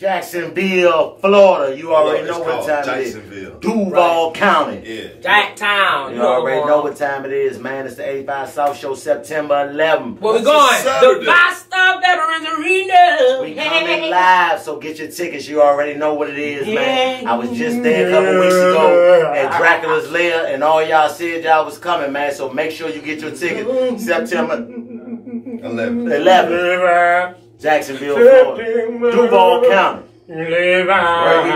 Jacksonville, Florida. You already It's know what called time it is. Jacksonville. Duval County. Yeah. Jacktown. You already know what time it is, man. It's the 85 South Show, September 11th. Where we going? The Boston Veterans Arena. We coming live, so get your tickets. You already know what it is, man. I was just there a couple weeks ago at Dracula's Lair, and all y'all said y'all was coming, man. So make sure you get your tickets. September 11. 11th, Jacksonville, Florida, Duval County. What we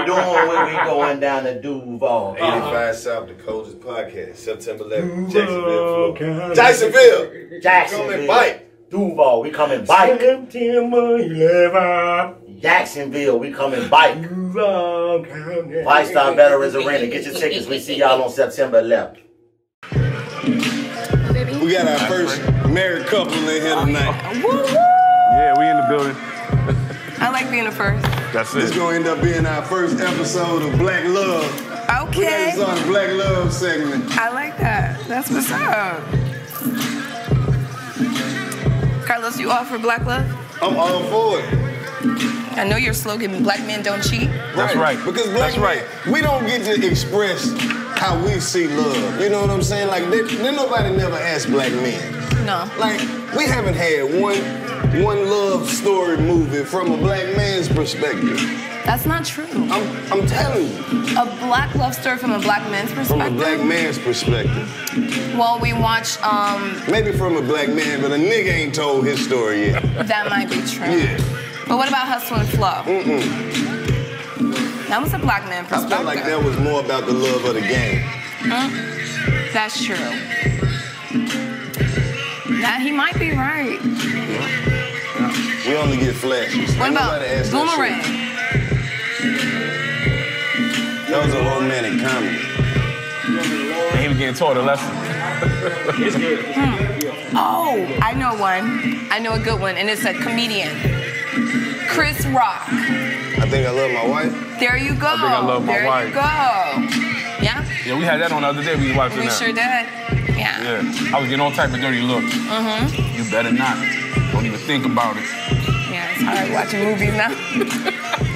doing where we going down to Duval? 85 South Dakota's podcast, September 11th, Jacksonville, Florida. Jacksonville! Come and Jacksonville, bite. Duval, we coming bike. September 11, Jacksonville, we coming bike. Duval County. VyStar Veterans Arena. Get your tickets. We see y'all on September 11th. We got our first married couple in here tonight. Yeah, we in the building. I like being the first. That's it. This it. gonna end up being our first episode of Black Love. Okay. got this on the Black Love segment. I like that. That's what's up. Karlous, you all for black love? I'm all for it. I know your slogan, black men don't cheat. That's right. Because black That's right. we don't get to express how we see love. You know what I'm saying? Like, there, there nobody never asked black men. No. Like, we haven't had one one love story movie from a black man's perspective. That's not true. I'm, I'm telling you, A black love story from a black man's perspective? from a black man's perspective. Well, we watched, um, Maybe from a black man, but a nigga ain't told his story yet. that might be true. Yeah. But what about Hustle and Flow? Mm-mm. That was a black man perspective. I felt like that was more about the love of the game. That's true. That he might be right. We only get flashes. What Ain't about nobody asked that Boomerang? shit. That was a romantic comedy. And he was getting taught a lesson. Hmm. Oh, I know one. I know a good one, and it's a comedian. Chris Rock. I think I love my wife. There you go. I think I Love My there Wife. you go. Yeah, Yeah, we had that on the other day. We was watching we that. sure did. Yeah. Yeah, I was getting all type of dirty looks. Mm-hmm. You better not. Don't even think about it. Yeah, it's hard watching movies now.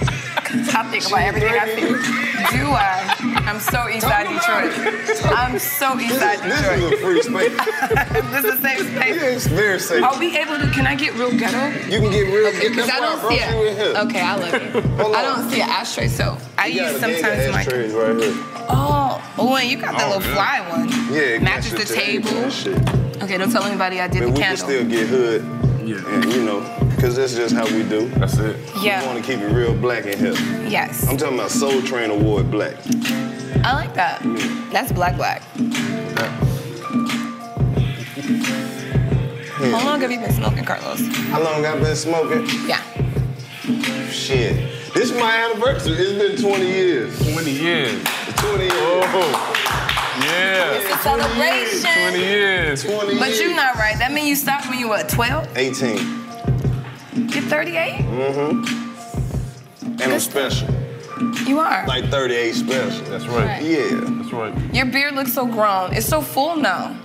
I think about everything I see. Do I? Uh, I'm so East Side Detroit. I'm so East This, Side is- this is Detroit. a free space. this is a safe Yeah, space. it's very safe. Are we able to? Can I get real ghetto? You can get real. Okay, because that's I don't brought see you in here. it. Okay, I love it. I don't see an ashtray, so I You use got a sometimes my. ashtrays right here. Oh, oh, and you got that Oh, little yeah. fly one. Yeah, it Matches the table. Okay, don't tell anybody I did Man, the we can still get hood, Yeah. and you know, because that's just how we do. That's it. We yeah. want to keep it real black in here. Yes. I'm talking about Soul Train Award black. I like that. That's black black. How long have you been smoking, Karlous? How long I been smoking? Yeah. Shit. This is my anniversary. It's been 20 years. 20 years. 20 years. Oh. Yeah. It's a celebration. 20 years. 20 But you're not right. That means you stopped when you were 12? 18. You're 38? Mm-hmm. And I'm special. You are. Like 38 special. That's right. Right. Yeah. That's right. Your beard looks so grown. It's so full now.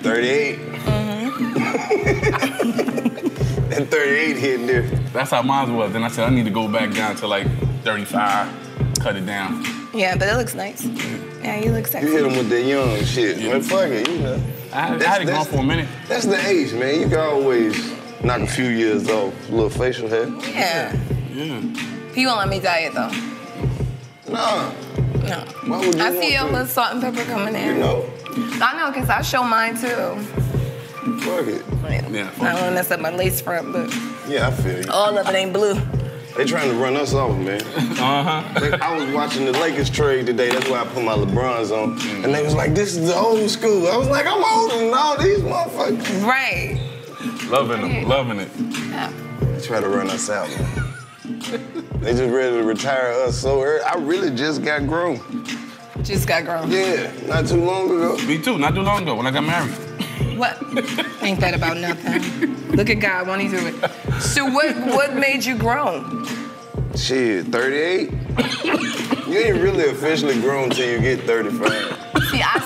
38. Mm-hmm. and 38 hitting there. That's how mine was. Then I said I need to go back down to like 35, cut it down. Yeah, but it looks nice. Yeah, you look sexy. You sexy. hit them with that young shit. Yeah. Man, fuck it, you know. I, had- I had it going that's- for a minute. That's the age, man. You can always knock a few years off. A little facial hair. Yeah. Yeah. He won't let me dye it though. Nah. No. Why would you I see a little salt and pepper coming in. You know. I know, because I show mine too. Fuck it. Yeah. Yeah. I don't want to mess up my lace front, but Yeah, I feel you. all of it ain't blue. They trying to run us off, man. Uh-huh. They- I was watching the Lakers trade today. That's why I put my LeBrons on. And they was like, this is the old school. I was like, I'm older than all these motherfuckers. Right. Loving them. Loving it. Yeah. They try to run us out, man. they just ready to retire us so early. I really just got grown. Just got grown. Yeah, not too long ago. Me too. Not too long ago when I got married. What? Ain't that about nothing? Look at God, won't he do it? So what what made you grown? Shit, 38? you ain't really officially grown till you get 35. See, I,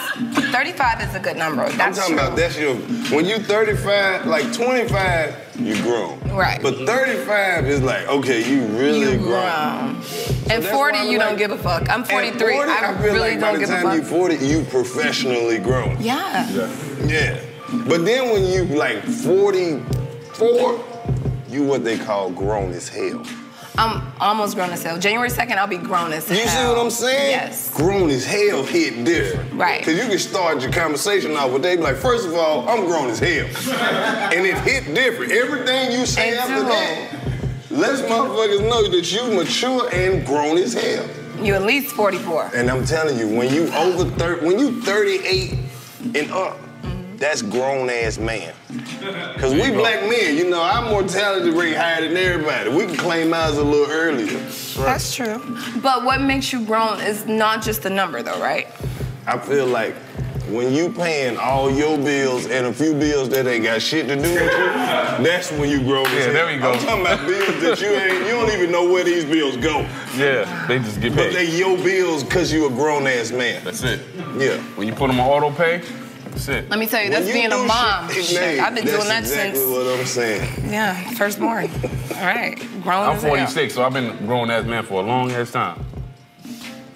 35 is a good number. That's I'm talking true. about that's your when you 35, like 25, you grown. Right. But 35 is like, okay, you really You grown. grown. And that's 40, why I'm you don't give a fuck. I'm 43. 40, I, feel really like don't the give a time fuck. you 40, you professionally grown. yeah. Yeah. But then when you like 44, you what they call grown as hell. I'm almost grown as hell. January 2nd, I'll be grown as hell. You see what I'm saying? Yes. Grown as hell hit different. Right. Because you can start your conversation off with they be like, first of all, I'm grown as hell. and it hit different. Everything you say It after that, let's motherfuckers know that you mature and grown as hell. You at least 44. And I'm telling you, when you over 30, when you 38 and up, that's grown ass man. Cause we black men, you know, our mortality rate higher than everybody. We can claim ours a little earlier. That's true. But what makes you grown is not just the number, though, right? I feel like when you paying all your bills and a few bills that ain't got shit to do with you, that's when you grow. as Yeah, hell. there we go. I'm talking about bills that you ain't, you don't even know where these bills go. Yeah, they just get paid. But paid. they your bills cause you a grown ass man. That's it. Yeah. When you put them on auto pay, that's it. Let me tell you, that's you being a mom. shit, Shit, I've been that's doing that exactly since, what I'm saying. yeah, firstborn. All right, grown I'm as hell. 46, so I've been a grown ass man for a long ass time.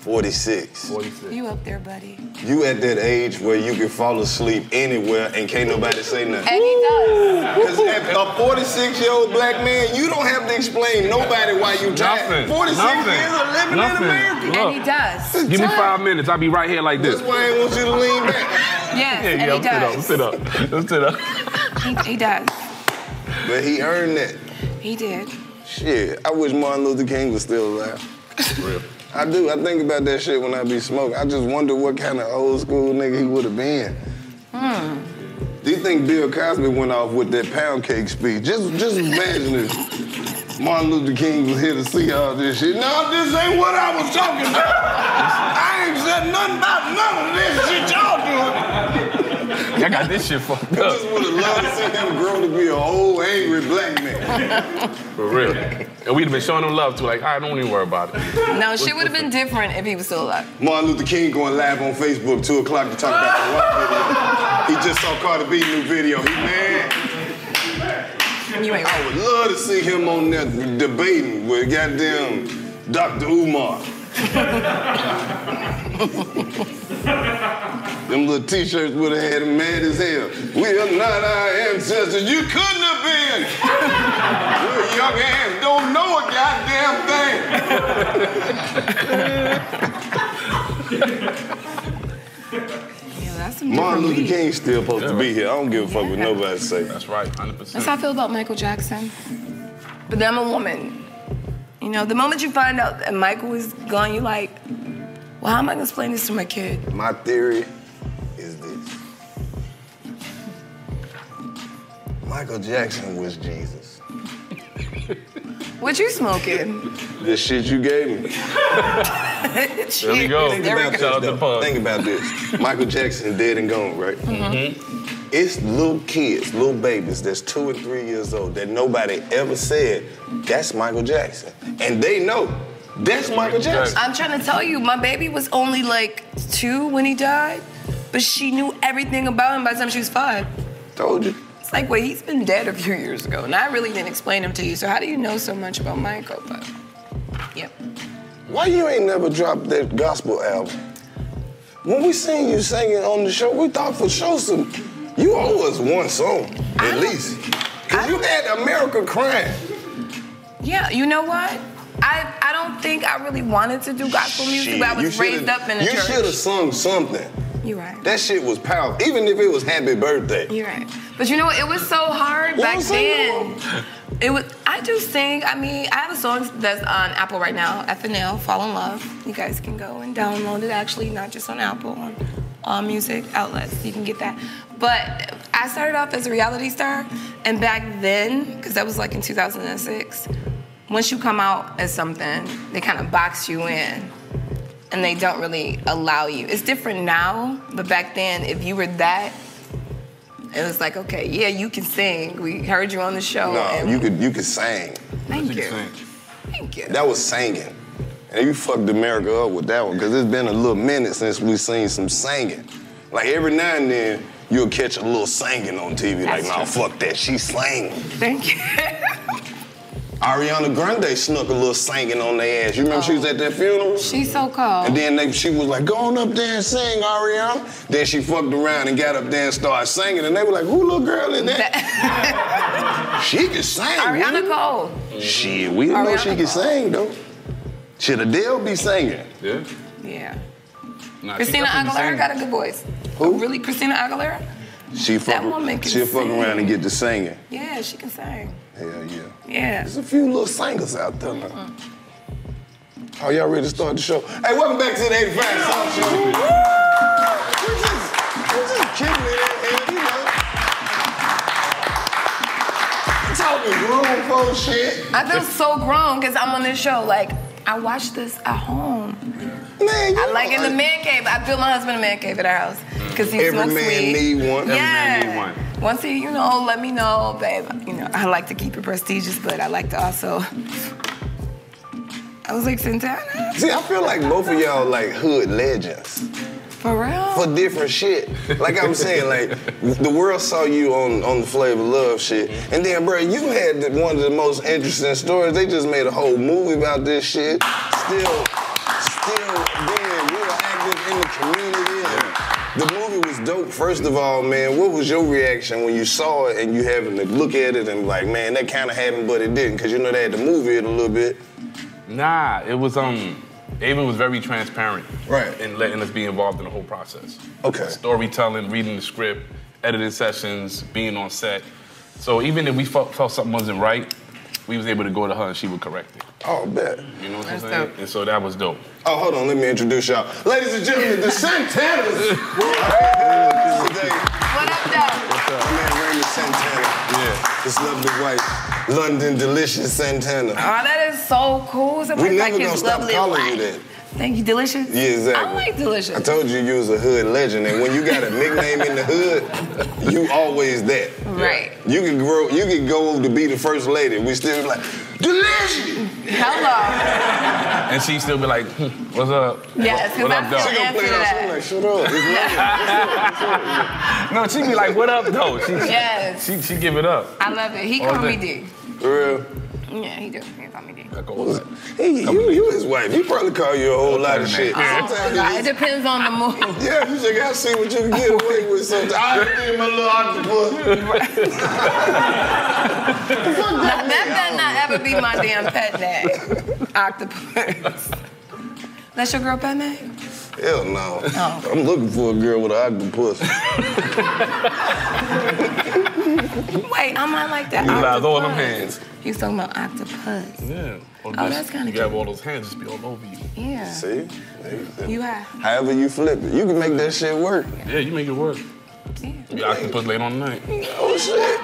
46. 46. You up there, buddy. You at that age where you can fall asleep anywhere and can't nobody say nothing. And he does. Because a 46 year old black man, you don't have to explain nobody why you tired. Nothing. 46 Nothing. years of living Nothing. in America. Look. And he does. Give me five minutes, I'll be right here like this. That's why I ain't want you to lean back. Yes, Yeah, and yeah, he I'm sit up, sit up, let's sit up. He, he does. But he earned that. He did. Shit, I wish Martin Luther King was still alive. Real. I do. I think about that shit when I be smoking. I just wonder what kind of old school nigga he would have been. Hmm. Do you think Bill Cosby went off with that pound cake speech? Just, just imagine if Martin Luther King was here to see all this shit. No, this ain't what I was talking about. I ain't said nothing about none of this shit y'all doing. I got this shit fucked I up. just would have loved to see him grow to be an old, angry black man. For real. And we'd have been showing him love too, like, all right, don't even worry about it. No, shit would have been different if he was still alive. Martin Luther King going live on Facebook 2 o'clock to talk about the rock video. He just saw Cardi B new video. He mad. You ain't I would love to see him on there debating with goddamn Dr. Umar. Them little t-shirts would have had him mad as hell. We are not our ancestors. You couldn't have been. Your young ass don't know a goddamn thing. Yeah, that's some Martin different Luther beat. King's still supposed to be here. I don't give a fuck what nobody say. That's right, That's 100%. That's how I feel about Michael Jackson. But then I'm a woman. You know, the moment you find out that Michael is gone, you're like, well, how am I gonna explain this to my kid? My theory is this. Michael Jackson was Jesus. What you smoking? This shit you gave me. There we go. Think There we about go. This, to though. Pug. Think about this. Michael Jackson dead and gone, right? Mm-hmm. It's little kids, little babies that's two and three years old that nobody ever said, that's Michael Jackson. And they know, that's Michael Jackson. I'm trying to tell you, my baby was only like two when he died, but she knew everything about him by the time she was five. Told you. It's like, wait, he's been dead a few years ago, and I really didn't explain him to you. So how do you know so much about Michael? But yep. Why you ain't never dropped that gospel album? When we seen you singing on the show, we thought for sure some, you owe us one song, I at least. Cause you had America crying. Yeah, you know what? I, I don't think I really wanted to do gospel music, but I was raised up in a You church. should have sung something. You're right. That shit was powerful, even if it was happy birthday. You're right. But you know what? It was so hard You back then. It was. I do sing. I mean, I have a song that's on Apple right now. FNL, Fall in Love. You guys can go and download it. Actually, not just on Apple, on all music outlets. You can get that. But I started off as a reality star, and back then, because that was like in 2006. Once you come out as something, they kind of box you in and they don't really allow you. It's different now, but back then, if you were that, it was like, okay, yeah, you can sing. We heard you on the show. No, and you could you could sing. Thank You you. sing. Thank you. That was singing. And you fucked America up with that one, because it's been a little minute since we've seen some singing. Like every now and then, you'll catch a little singing on TV. like, That's nah, true. fuck that. She sang. Thank you. Ariana Grande snuck a little singing on their ass. You remember she was oh. at that funeral? She's so cold. And then they, she was like, go on up there and sing, Ariana. Then she fucked around and got up there and started singing. And they were like, who little girl is that? she can sing. Ariana man. Cole. Shit, we didn't know she Ariana could Cole. sing, though. Should Adele be singing? Yeah. Yeah. Nah, Christina Aguilera got a good voice. Who? Oh, really, Christina Aguilera? She fuck, that woman can she'll fuck around and get to singing. Yeah, she can sing. Hell yeah. Yeah. There's a few little singers out there now. Oh, y'all ready to start the show? Hey, welcome back to the 85 South Show. We're just, we're just kicking it in you know. Talking grown folks shit. I feel so grown because I'm on this show. Like, I watch this at home. Man, you I like in the man cave. I built my husband a man cave at our house because he Every smokes man weed. need one. Every yeah. man need one. Once he, you know, let me know, babe. You know, I like to keep it prestigious, but I like to also. I was like Santana See, I feel like both of y'all like hood legends. For real. for different shit. Like I'm saying, like the world saw you on on the Flavor Love shit, and then, bro, you had the, one of the most interesting stories. They just made a whole movie about this shit. Still, still being real active in the community. And the movie was dope. First of all, man, what was your reaction when you saw it and you having to look at it and like, man, that kind of happened, but it didn't, because you know they had to move it a little bit. Nah, it was um. Ava was very transparent, Right. in letting us be involved in the whole process. Okay. Storytelling, reading the script, editing sessions, being on set. So even if we felt, felt something wasn't right, we was able to go to her and she would correct it. Oh, bet. You know what That's I'm saying? dope. And so that was dope. Oh, hold on, let me introduce y'all. Ladies and gentlemen, the Santanas. What up, though? my man Raymond Santana. Yeah. This lovely white London Deelishis Santana. Oh, that is so cool. Somebody We like never his gonna stop lovely calling you life. that. Thank you, Deelishis. Yeah, exactly. I like Deelishis. I told you you was a hood legend, and when you got a nickname in the hood, you always that. Right. You can grow, you can go to be the first lady. We still like, Deelishis. Hello. And she still be like, hmm, what's up? Yes, 'cause what I up, feel though? She gonna play that. that. She like, shut up. It's No, she be like, what up, though? She, Yes. she, she give it up. I love it. He All call me day. D. For real. Yeah, he do. He call me D. Like, oh, what? Hey, you, you his wife. He probably call you a whole lot of shit. Oh, God, it depends on the mood. Yeah, you just gotta see what you can get away with sometimes. I need my little octopus. Now, that better not ever be my damn pet name. Octopus. That's your girl pet name? Hell no. Oh. I'm looking for a girl with an octopus. Wait, I might like that. You got all them octopus. hands. He's talking about octopus. Yeah. Oh, or Oh, just, that's kinda You have all those hands just be all over you. Yeah. See? You have. However you flip it, you can make that shit work. Yeah, you make it work. Yeah. You octopus late on the night. Oh shit.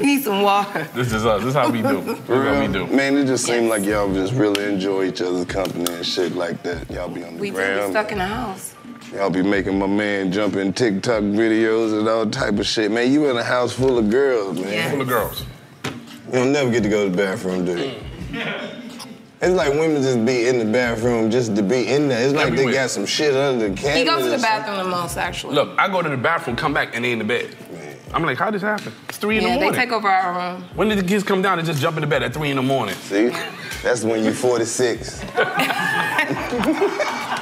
You need some water. This is us. This is how we do. This is how we do. Man, it just seemed like y'all just really enjoy each other's company and shit like that. Y'all be on the We ground. We stuck in the house. Y'all be making my man jump in TikTok videos and all type of shit. Man, you in a house full of girls, man. Yeah. Full of girls. You don't never get to go to the bathroom, do you? It's like women just be in the bathroom just to be in there. It's like they got some shit under the cabinet. He goes to the bathroom the most, actually. Look, I go to the bathroom, come back, and they in the bed. Man. I'm like, how did this happen? It's three in yeah, the they morning. take over our room. when did the kids come down and just jump in the bed at three in the morning? See? That's when you're 46.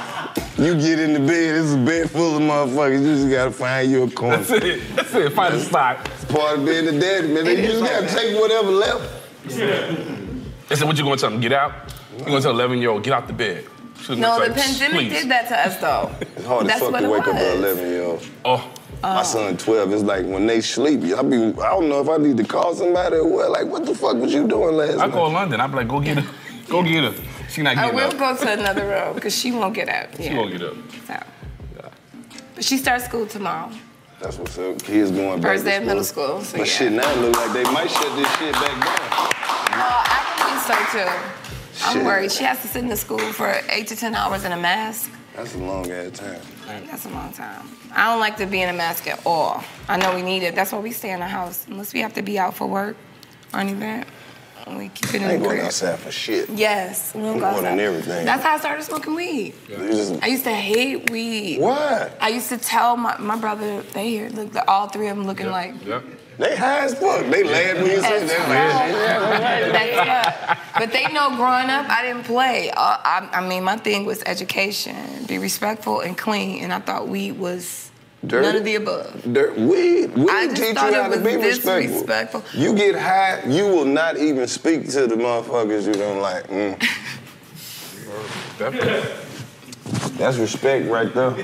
you get in the bed, it's a bed full of motherfuckers. You just gotta find your a corner. That's it. That's it. Find a spot. It's Part of being a daddy, man. You just gotta take whatever left. They said, what you gonna tell them? Get out? You gonna tell 11 year old, get out the bed. She was No, like, the pandemic please. did that to us, though. It's hard That's as fuck to it wake up at 11 year old. Oh, My son 12, it's like when they sleep, I be, I don't know if I need to call somebody or what. Like, what the fuck was you doing last night? I night? call London. I be like, go get her. Go get her. She not I getting will up. go to another room because she won't get up. She won't get up. So. But she starts school tomorrow. That's what's up. Kids going back First day of middle school. So But yeah. shit, now it look like they might shut this shit back down. Well, I think so too. I'm worried. She has to sit in the school for eight to ten hours in a mask. That's a long ass time. That's a long time. I don't like to be in a mask at all. I know we need it. That's why we stay in the house unless we have to be out for work or an event. Out we keep it in I ain't the going crib. outside for shit. Yes, we don't I'm go going in outside. everything. That's how I started smoking weed. You just- I used to hate weed. Why? I used to tell my, my brother, they here, look, the- all three of them looking like. Yep. They high as fuck. They laugh when you say that. That's right. But they know growing up, I didn't play. Uh, I, I mean, my thing was education, be respectful and clean, and I thought weed was Dirty? none of the above. Dirt, weed, weed I teach you how to be respectful. You get high, you will not even speak to the motherfuckers you don't like. Mm. That's respect right there.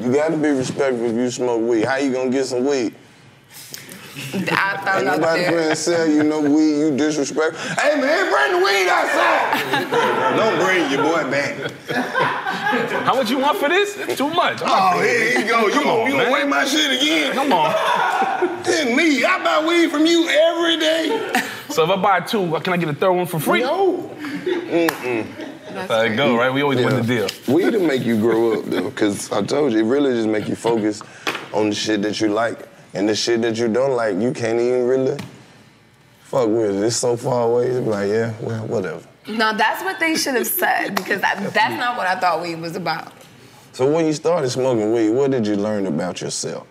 You got to be respectful if you smoke weed. How you gonna get some weed? I found Ain't out nobody there. trying to sell you no weed. You disrespect. Hey man, bring the weed outside. don't bring your boy back. How much you want for this? It's too much. I'm Oh, paying. here you go. You Come gonna, on, you gonna man. weigh my shit again? Come on. Then me, I buy weed from you every day. So if I buy two, can I get a third one for free? No. That's how it go, right? We always win the deal. Weed to make you grow up though, cause I told you it really just make you focus on the shit that you like, and the shit that you don't like, you can't even really fuck with. It. It's so far away. It's like yeah, well, whatever. No, that's what they should have said because I, that's not what I thought weed was about. So when you started smoking weed, what did you learn about yourself?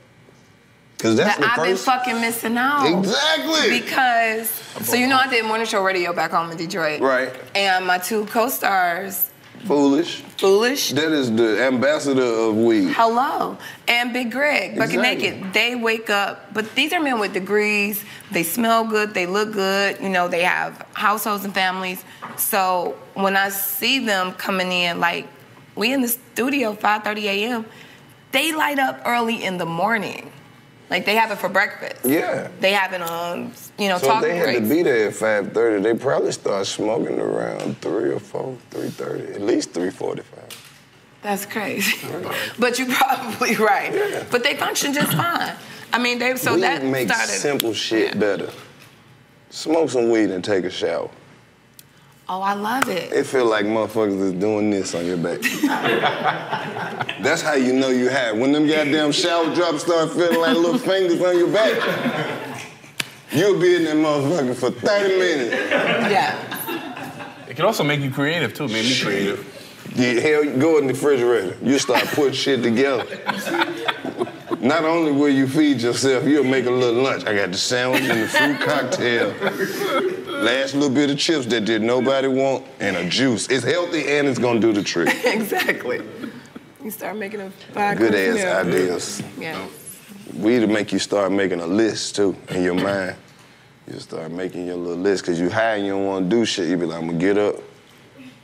Cause that's that the I've been fucking missing out. Exactly. Because so you know I did morning show radio back home in Detroit. Right. And my two co-stars, Foolish. Foolish, That is the ambassador of weed. Hello, and Big Greg, Bucket Exactly. Naked. They wake up, but these are men with degrees. They smell good. They look good. You know, they have households and families. So when I see them coming in, like we in the studio 5:30 a.m., they light up early in the morning. Like they have it for breakfast. Yeah. They have it on, you know, talking. So if they had to be there at five thirty, they probably start smoking around three or four, three thirty, at least three forty-five. That's crazy. but you're probably right. But they function just fine. I mean, they so weed that makes started. simple shit better. Smoke some weed and take a shower. Oh, I love it. It feel like motherfuckers is doing this on your back. That's how you know you have. When them goddamn shower drops start feeling like little fingers on your back, you'll be in that motherfucker for 30 minutes. Yeah. It can also make you creative too. Made me creative. The hell, you go in the refrigerator. You start putting shit together. Not only will you feed yourself, you'll make a little lunch. I got the sandwich and the fruit cocktail. Last little bit of chips that did nobody want, and a juice. It's healthy and it's gonna do the trick. exactly. You start making a five Good ass meal. ideas. Yeah. We to make you start making a list too in your mind. You start making your little list because you high and you don't want to do shit. You be like, I'm gonna get up,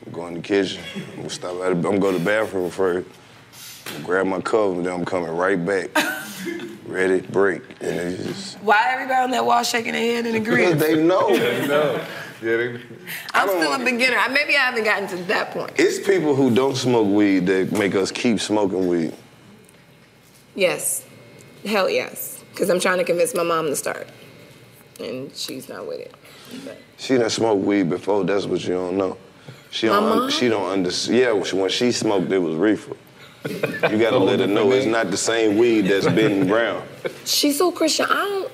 I'm going to the kitchen, I'm gonna stop at, the, I'm gonna go to the bathroom first, grab my cover, and then I'm coming right back. Ready, break, and it's just Why everybody on that wall shaking their head and agreeing? because they know. Yeah, they, I'm still a beginner. I- Maybe I haven't gotten to that point. It's people who don't smoke weed that make us keep smoking weed. Yes. Hell yes. Because I'm trying to convince my mom to start. And she's not with it. But- She done smoked weed before. That's what you don't know. She don't. un- mom? she don't understand. Yeah, when she smoked, it was reefer. You gotta let her know it's not the same weed that's been brown. She's so Christian. I don't.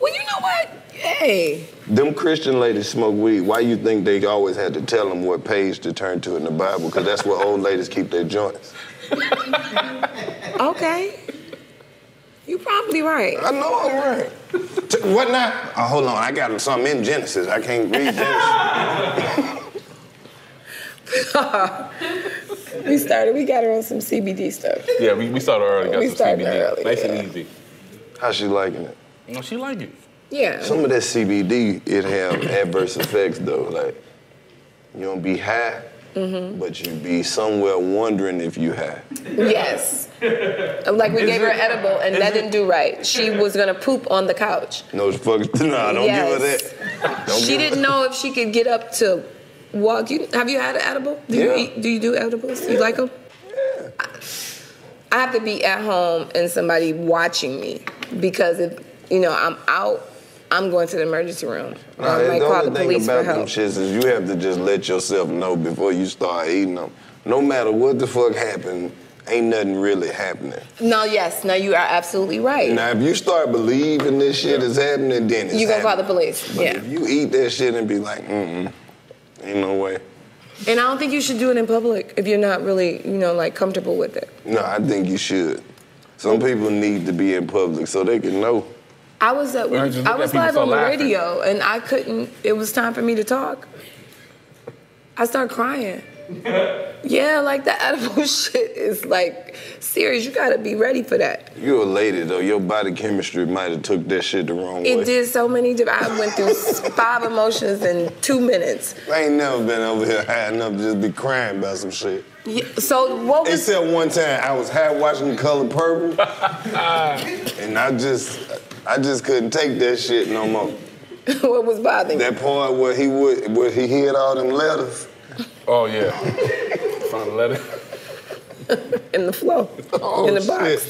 Well, you know what? Hey. Them Christian ladies smoke weed. Why you think they always had to tell them what page to turn to in the Bible? Because that's where old ladies keep their joints. Okay. You're probably right. I know I'm right. What now? Oh, hold on. I got something in Genesis. I can't read Genesis. We started. We got her on some CBD stuff. yeah, we, we started early. Got We some started CBD. early, Nice yeah. and easy. How she liking it? No, she like it. Yeah. Some of that CBD, it have adverse effects though. Like you don't be high, mm-hmm. but you be somewhere wondering if you high. Yes. Like we gave her an edible and that didn't do right. She was gonna poop on the couch. No fuck. Nah, don't give her that. Don't She didn't know if she could get up to walk. You have you had an edible? Do you Yeah. eat, do you do edibles? You like them? Yeah. I have to be at home and somebody watching me because if you know I'm out, I'm going to the emergency room. Nah, I might the call the only thing police for about them help. shits is you have to just let yourself know before you start eating them. No matter what the fuck happened, ain't nothing really happening. No, yes, no, you are absolutely right. Now, if you start believing this shit is happening, then it's you gonna call the police. But Yeah. if you eat that shit and be like, mm-mm, ain't no way. And I don't think you should do it in public if you're not really, you know, like comfortable with it. No, I think you should. Some people need to be in public so they can know. I was at, Right, just I was live on the laughing. radio and I couldn't. It was time for me to talk. I started crying. yeah, like the edible shit is like serious. You gotta be ready for that. You're a lady though. Your body chemistry might have took that shit the wrong way. It did so many. I went through five emotions in two minutes. I ain't never been over here high enough to just be crying about some shit. Yeah, so what was? Except one time I was high watching The Color Purple, and I just, I just couldn't take that shit no more. what was bothering? you? That part where he would, where he hid all them letters. Oh yeah. Found a letter. in the flow, Oh, in the oh, box.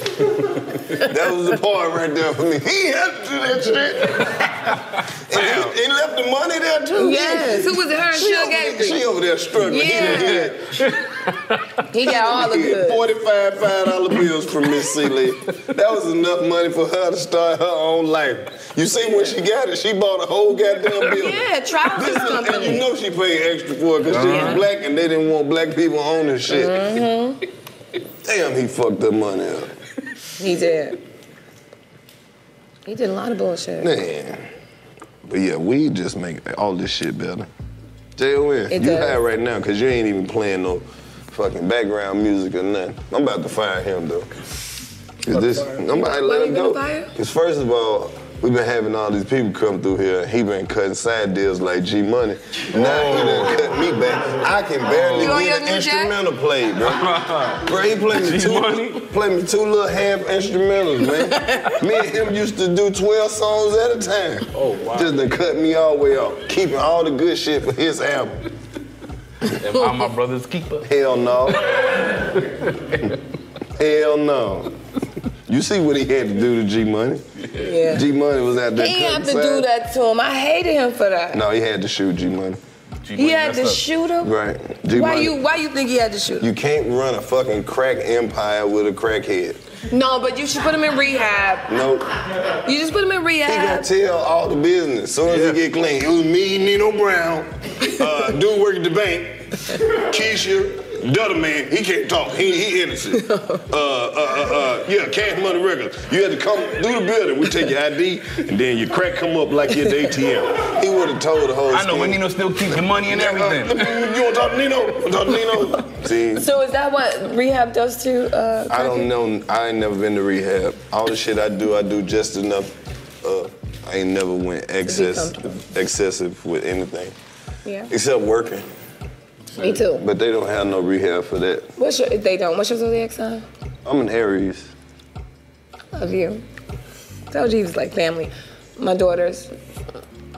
that was the part right there for me. He had to do that shit. and he, he left the money there too. Yes, who was it? Her and She Shug over, there, she over there struggling. He Yeah. did that. He got all the He had good. 45 five dollar bills from Miss Celie. That was enough money for her to start her own life. You see, when she got it, she bought a whole goddamn building. Yeah, Trousers This is- and you know she paid extra for it because she was black and they didn't want black people owning shit. Mm-hmm. Damn, he fucked that money up. He did. He did a lot of bullshit. Man. But yeah, we just make all this shit better. J.O.N., It you does. high right now because you ain't even playing no fucking background music or nothing. I'm about to fire him though. Cause this, I'm about to let him you go. Cause first of all, we've been having all these people come through here. He been cutting side deals like G Money. Now he done oh. cut me back. I can barely You get an new jack? instrumental played, bro. bro, he played me two, G-Money? played me two little half instrumentals, man. me and him used to do 12 songs at a time. Oh, wow. Just to cut me all the way off, keeping all the good shit for his album. Am I my brother's keeper? Hell no. Hell no. You see what he had to do to G Money? Yeah. G Money was out there. He cutting had to sides. do that to him. I hated him for that. No, he had to shoot G Money. He had to shoot him. Right. G Why you? Why you think he had to shoot him? You can't run a fucking crack empire with a crackhead. No, but you should put him in rehab. Nope. You just put him in rehab. He gonna tell all the business. Soon as he get clean, it was me, Nino Brown, uh, dude work at the bank, Keisha, the other man. He can't talk. He, he innocent. Uh, uh, uh, uh, yeah, cash money records. You had to come through the building. We take your ID, and then your crack come up like you're at the ATM. He would have told the whole. I know, scheme. but Nino still keep the money and Uh, everything. you want to talk to Nino? Want to talk to Nino? See. So is that what rehab does to? Uh, I don't know. I ain't never been to rehab. All the shit I do, I do just enough. Uh, I ain't never went excess, excessive with anything Yeah. except working. Me too. But they don't have no rehab for that. What's your? If they don't, what's your zodiac sign? I'm an Aries. Love you. Told you he was like family. My daughters,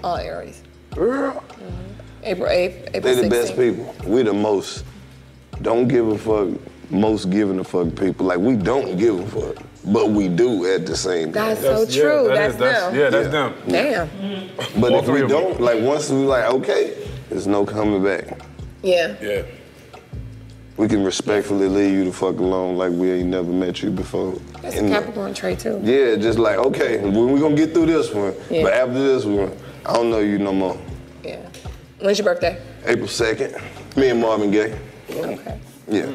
all Aries. Girl, mm-hmm. April 8th, April they the 16th. best people. We the most. Don't give a fuck. Most giving a fuck people. Like we don't give a fuck, but we do at the same time. That's, so true. Yeah, that that's is- that's- them. Yeah, that's Yeah. them. Damn. But All if three we of don't, like once we like, okay, there's no coming back. Yeah. Yeah. We can respectfully leave you the fuck alone like we ain't never met you before. That's a Capricorn trait too. Yeah, just like, okay, when we gonna get through this one, Yeah. but after this one, I don't know you no more. Yeah. When's your birthday? April 2nd, me and Marvin Gaye. Okay. Yeah,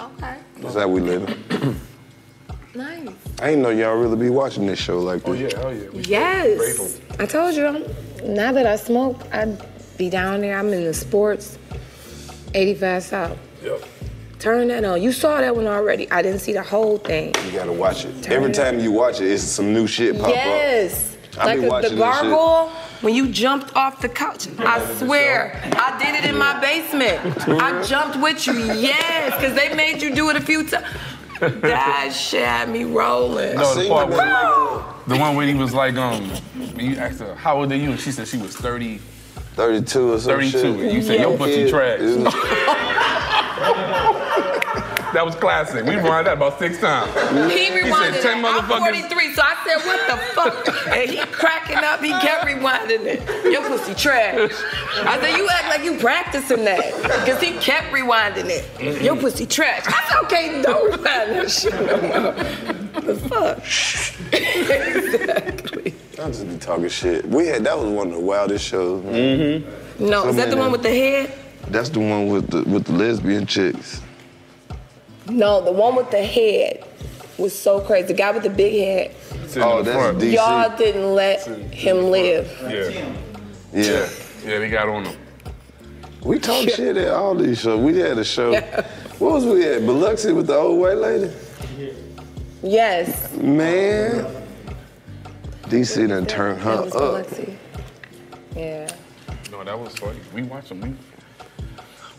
Okay. that's how we live. Nice. I ain't know y'all really be watching this show like oh, this. Oh yeah, hell yeah. We Yes. I told you, I'm, now that I smoke, I'd be down there. I'm in the sports, 85 South. Yep. Turn that on. You saw that one already. I didn't see the whole thing. You gotta watch it. Turn Every it time you watch it, it's some new shit pop up. yes. I like the- the watching this shit. gargoyle, when you jumped off the couch. I swear, I did it in my basement. I jumped with you, yes, because they made you do it a few times. That shit had me rolling. No, the part where the one where he was like, um, you asked her, how old are you? And she said she was 30, 32 or some 32. shit. And you said, your Yes. pussy Yeah, trash. That was classic. We rewind that about six times. He rewinded said it. I'm 43, so I said, what the fuck? And he cracking up, he kept rewinding it. Your pussy trash. I said, you act like you practicing that. Because he kept rewinding it. Your pussy trash. I said, okay, don't rewind that shit no more. The fuck? exactly. I just be talking shit. We had that was one of the wildest shows. Mm-hmm. No, is that the one with the head? That's the one with the with the lesbian chicks. No, the one with the head was so crazy. The guy with the big head. Oh, that's front. DC. Y'all didn't let him live. Yeah. Yeah. Yeah, they got on them. We talk shit at all these shows. We had a show. What was we at? Biloxi with the old white lady? Yes. Man. DC done turned her It was up. Biloxi. Yeah. No, that was funny. We watch them. We,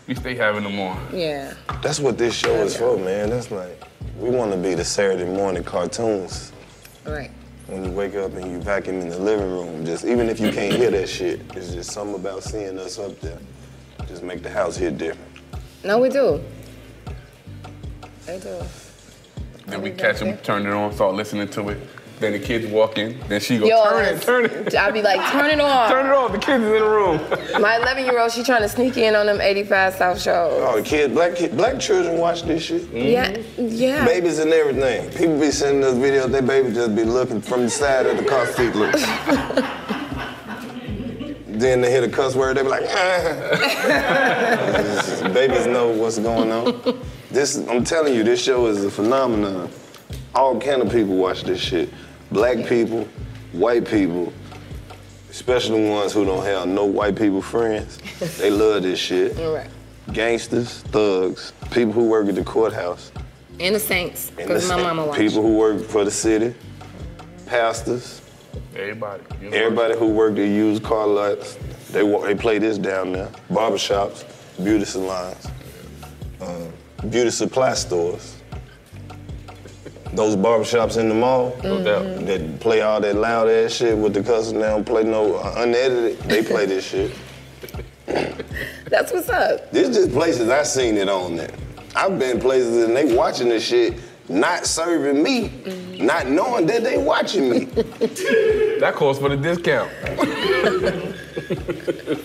we stay having them on. Yeah. That's what this show is for, man. That's like, we want to be the Saturday morning cartoons. Right. When you wake up and you vacuum in the living room, just even if you can't hear that shit, it's just something about seeing us up there. Just make the house hit different. No, we do. I do. Then we catch them, turn it on, start listening to it. Then the kids walk in. Then she go, Yo, turn it, turn it. I'll be like, turn it off. Turn it off. The kids is in the room. My 11 year old, she trying to sneak in on them 85 South shows. Oh, the kid, black kid, black children watch this shit. Yeah, yeah. Babies and everything. People be sending us videos, their baby just be looking from the side of the car seat look. then they hit a cuss word, they be like, ah. Babies know what's going on. This, I'm telling you, this show is a phenomenon. All kind of people watch this shit. Black people, white people, especially the ones who don't have no white people friends. They love this shit. Right. Gangsters, thugs, people who work at the courthouse. And the Saints, And because the my mama watched. People who work for the city, pastors, Everybody. Everybody who work at used car lots, they wa- they play this down there. Barbershops, beauty salons, uh, beauty supply stores. Those barbershops in the mall No doubt. that play all that loud ass shit with the cussing, they don't play no uh, unedited. They play this shit. That's what's up. This just places I seen it on there. I've been places and they watching this shit, not serving me, not knowing that they watching me. That calls for the discount.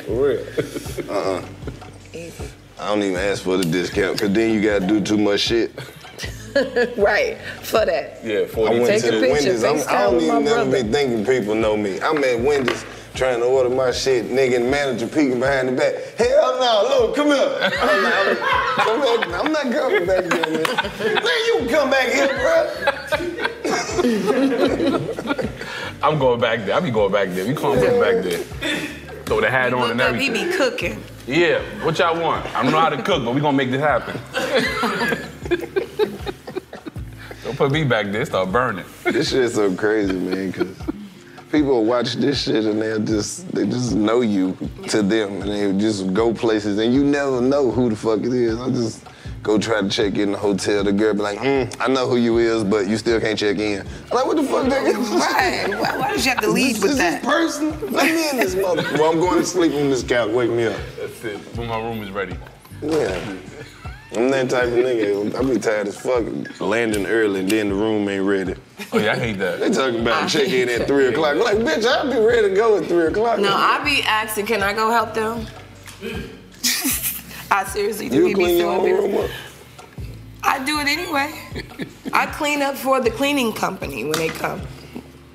for real. Uh-uh. I don't even ask for the discount, cause then you gotta do too much shit. right, for that. Yeah, I 40. went Take to a the picture, Wendy's. I'm, I don't even my never be thinking people know me. I'm at Wendy's trying to order my shit, nigga, and the manager peeking behind the back. Hell no, look, come here. I'm not, come back. I'm not coming back there, man. Man, you come back here, bro. I'm going back there. I be going back there. We calm going back there. Throw the hat on and everything. he everything. be cooking. Yeah, what y'all want? I don't know how to cook, but we gonna make this happen. Don't put me back there, start burning. This shit's so crazy, man, because people watch this shit and they'll just they just know you to them and they just go places and you never know who the fuck it is. I just go try to check in the hotel. The girl be like, mm, I know who you is, but you still can't check in. I'm like, what the fuck that is? Right. Why, why did you have to lead Is with this that? person? Let me in this mother. Well, I'm going to sleep on this couch. Wake me up. That's it. When my room is ready. Yeah. I'm that type of nigga. I be tired as fuck landing early and then the room ain't ready. Oh yeah, I hate that. They talking about check in at three o'clock. I'm like, bitch, I'll be ready to go at three o'clock. No, I be asking, can I go help them? I seriously do. You be clean your own people- room up. I do it anyway. I clean up for the cleaning company when they come.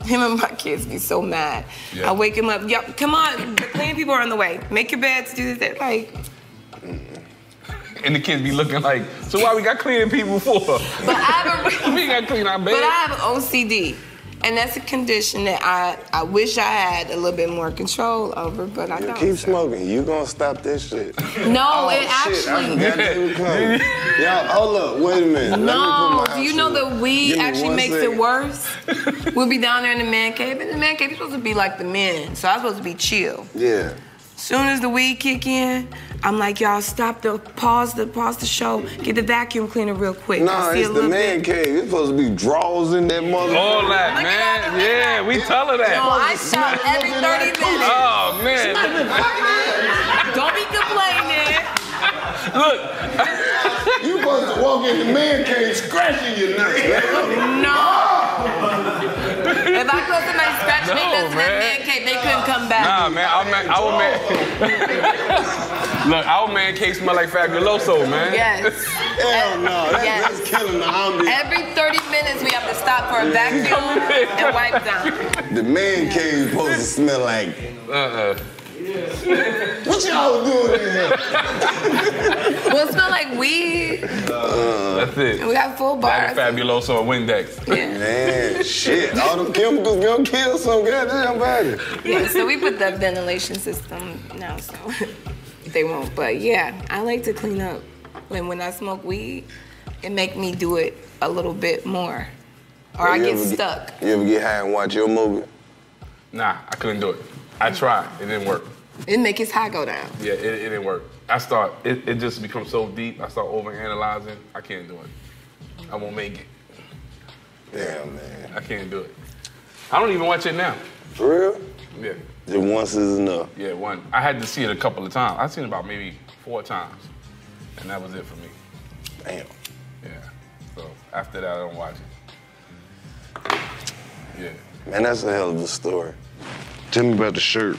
Him and my kids be so mad. Yeah. I wake him up. Yup, come on, the cleaning people are on the way. Make your beds, do this. They're like, And the kids be looking like, so why we got cleaning people for? but I have a, we got clean our bed. but I have OCD, and that's a condition that I I wish I had a little bit more control over, but I You don't. keep smoking. You gonna stop this shit. No, Oh, it shit, actually. forgot that was coming. Y'all, hold up. Wait a minute. No, do you know that weed actually makes second. it worse? we'll be down there in the man cave, and the man cave is supposed to be like the men, so I'm supposed to be chill. Yeah. Soon as the weed kick in, I'm like, y'all stop the pause the pause the show, get the vacuum cleaner real quick. Nah, it's the man bit. cave. It's supposed to be draws in that motherfucker. All that, Look man. that, Yeah, that. we tell her that. No, I shop oh, every 30 minutes. Oh man. Don't be complaining. Look, You supposed to walk in the man cave scratching your nuts, man. No. If I told somebody scratch me No, nuts in that man. man cave, they couldn't come back. Nah, man, our man, our man. Look, our man cake smell like fabuloso, man. Yes. Hell no, that's, Yes. that's killing the ambiance. Every 30 minutes we have to stop for a vacuum and wipe down. The man cave supposed to smell like. Uh-uh. What y'all doing in here? Well, it smell like weed. That's it. We got full That bars. and fabuloso and Windex. Yeah. Man, shit. All them chemicals gonna kill some goddamn body. yeah, so we put the ventilation system now, so they won't. But yeah, I like to clean up. When when I smoke weed, it make me do it a little bit more, or I get ever stuck. You ever get high and watch your movie? Nah, I couldn't do it. I tried. It didn't work. It make his high go down. Yeah, it, it didn't work. I start, it, it just becomes so deep. I start overanalyzing. I can't do it. I won't make it. Damn, man. I can't do it. I don't even watch it now. For real? Yeah, Just once is enough. yeah, one. I had to see it a couple of times. I've seen it about maybe four times. And that was it for me. Damn. Yeah. So after that, I don't watch it. Yeah. Man, that's a hell of a story. Tell me about the shirt.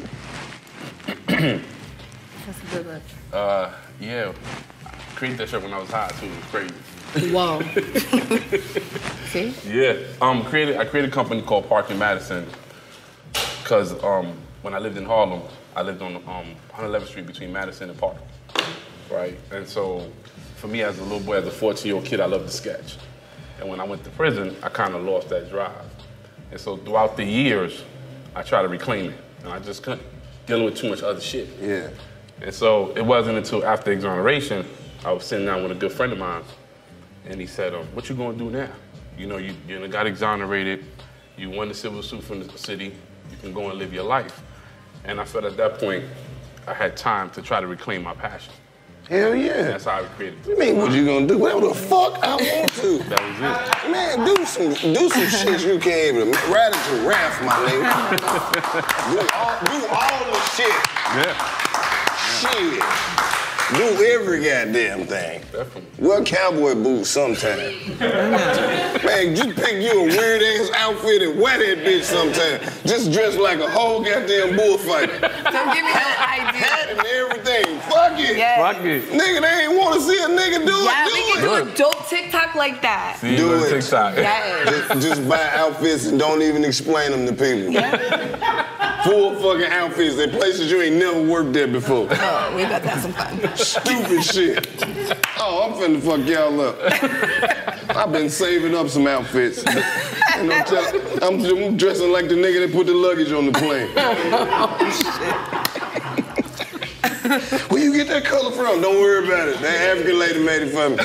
That's a good look. Uh, yeah. I created that shirt when I was high too. It was crazy. Whoa. See? Yeah. Um, created I created a company called Park in Madison because um, when I lived in Harlem, I lived on um, 111th Street between Madison and Park, right? And so, for me as a little boy, as a 14 year old kid, I loved to sketch. And when I went to prison, I kind of lost that drive. And so throughout the years, I tried to reclaim it, and I just couldn't, dealing with too much other shit. Yeah. And so it wasn't until after exoneration, I was sitting down with a good friend of mine, and he said, um, "What you gonna do now? You know, you you got exonerated, you won the civil suit from the city, you can go and live your life." And I felt at that point, I had time to try to reclaim my passion. Hell yeah. that's how I created it. mean, what you gonna do? Whatever the fuck I want to. That was it. Man, do some do some shit you can't even ride a giraffe, my nigga. do all do all the shit. Yeah, Shit. Do every goddamn thing. definitely. Wear cowboy boots sometime. Man, just pick you a weird ass outfit and wear that bitch sometime. Just dress like a whole goddamn bullfighter. Don't give me no idea. Hat and everything. Fuck it. Yes. Fuck it. Nigga, they ain't want to see a nigga do Yeah, it. we Do can it. do a dope TikTok like that. See, Do you it. TikTok. Yes. Just, just buy outfits and don't even explain them to people. Full fucking outfits at places you ain't never worked there before. Oh, we about to have some fun. Stupid shit. Oh, I'm finna fuck y'all up. I've been saving up some outfits. And I'm, tell- I'm, I'm dressing like the nigga that put the luggage on the plane. Where you get that color from? Don't worry about it. That African lady made it for me.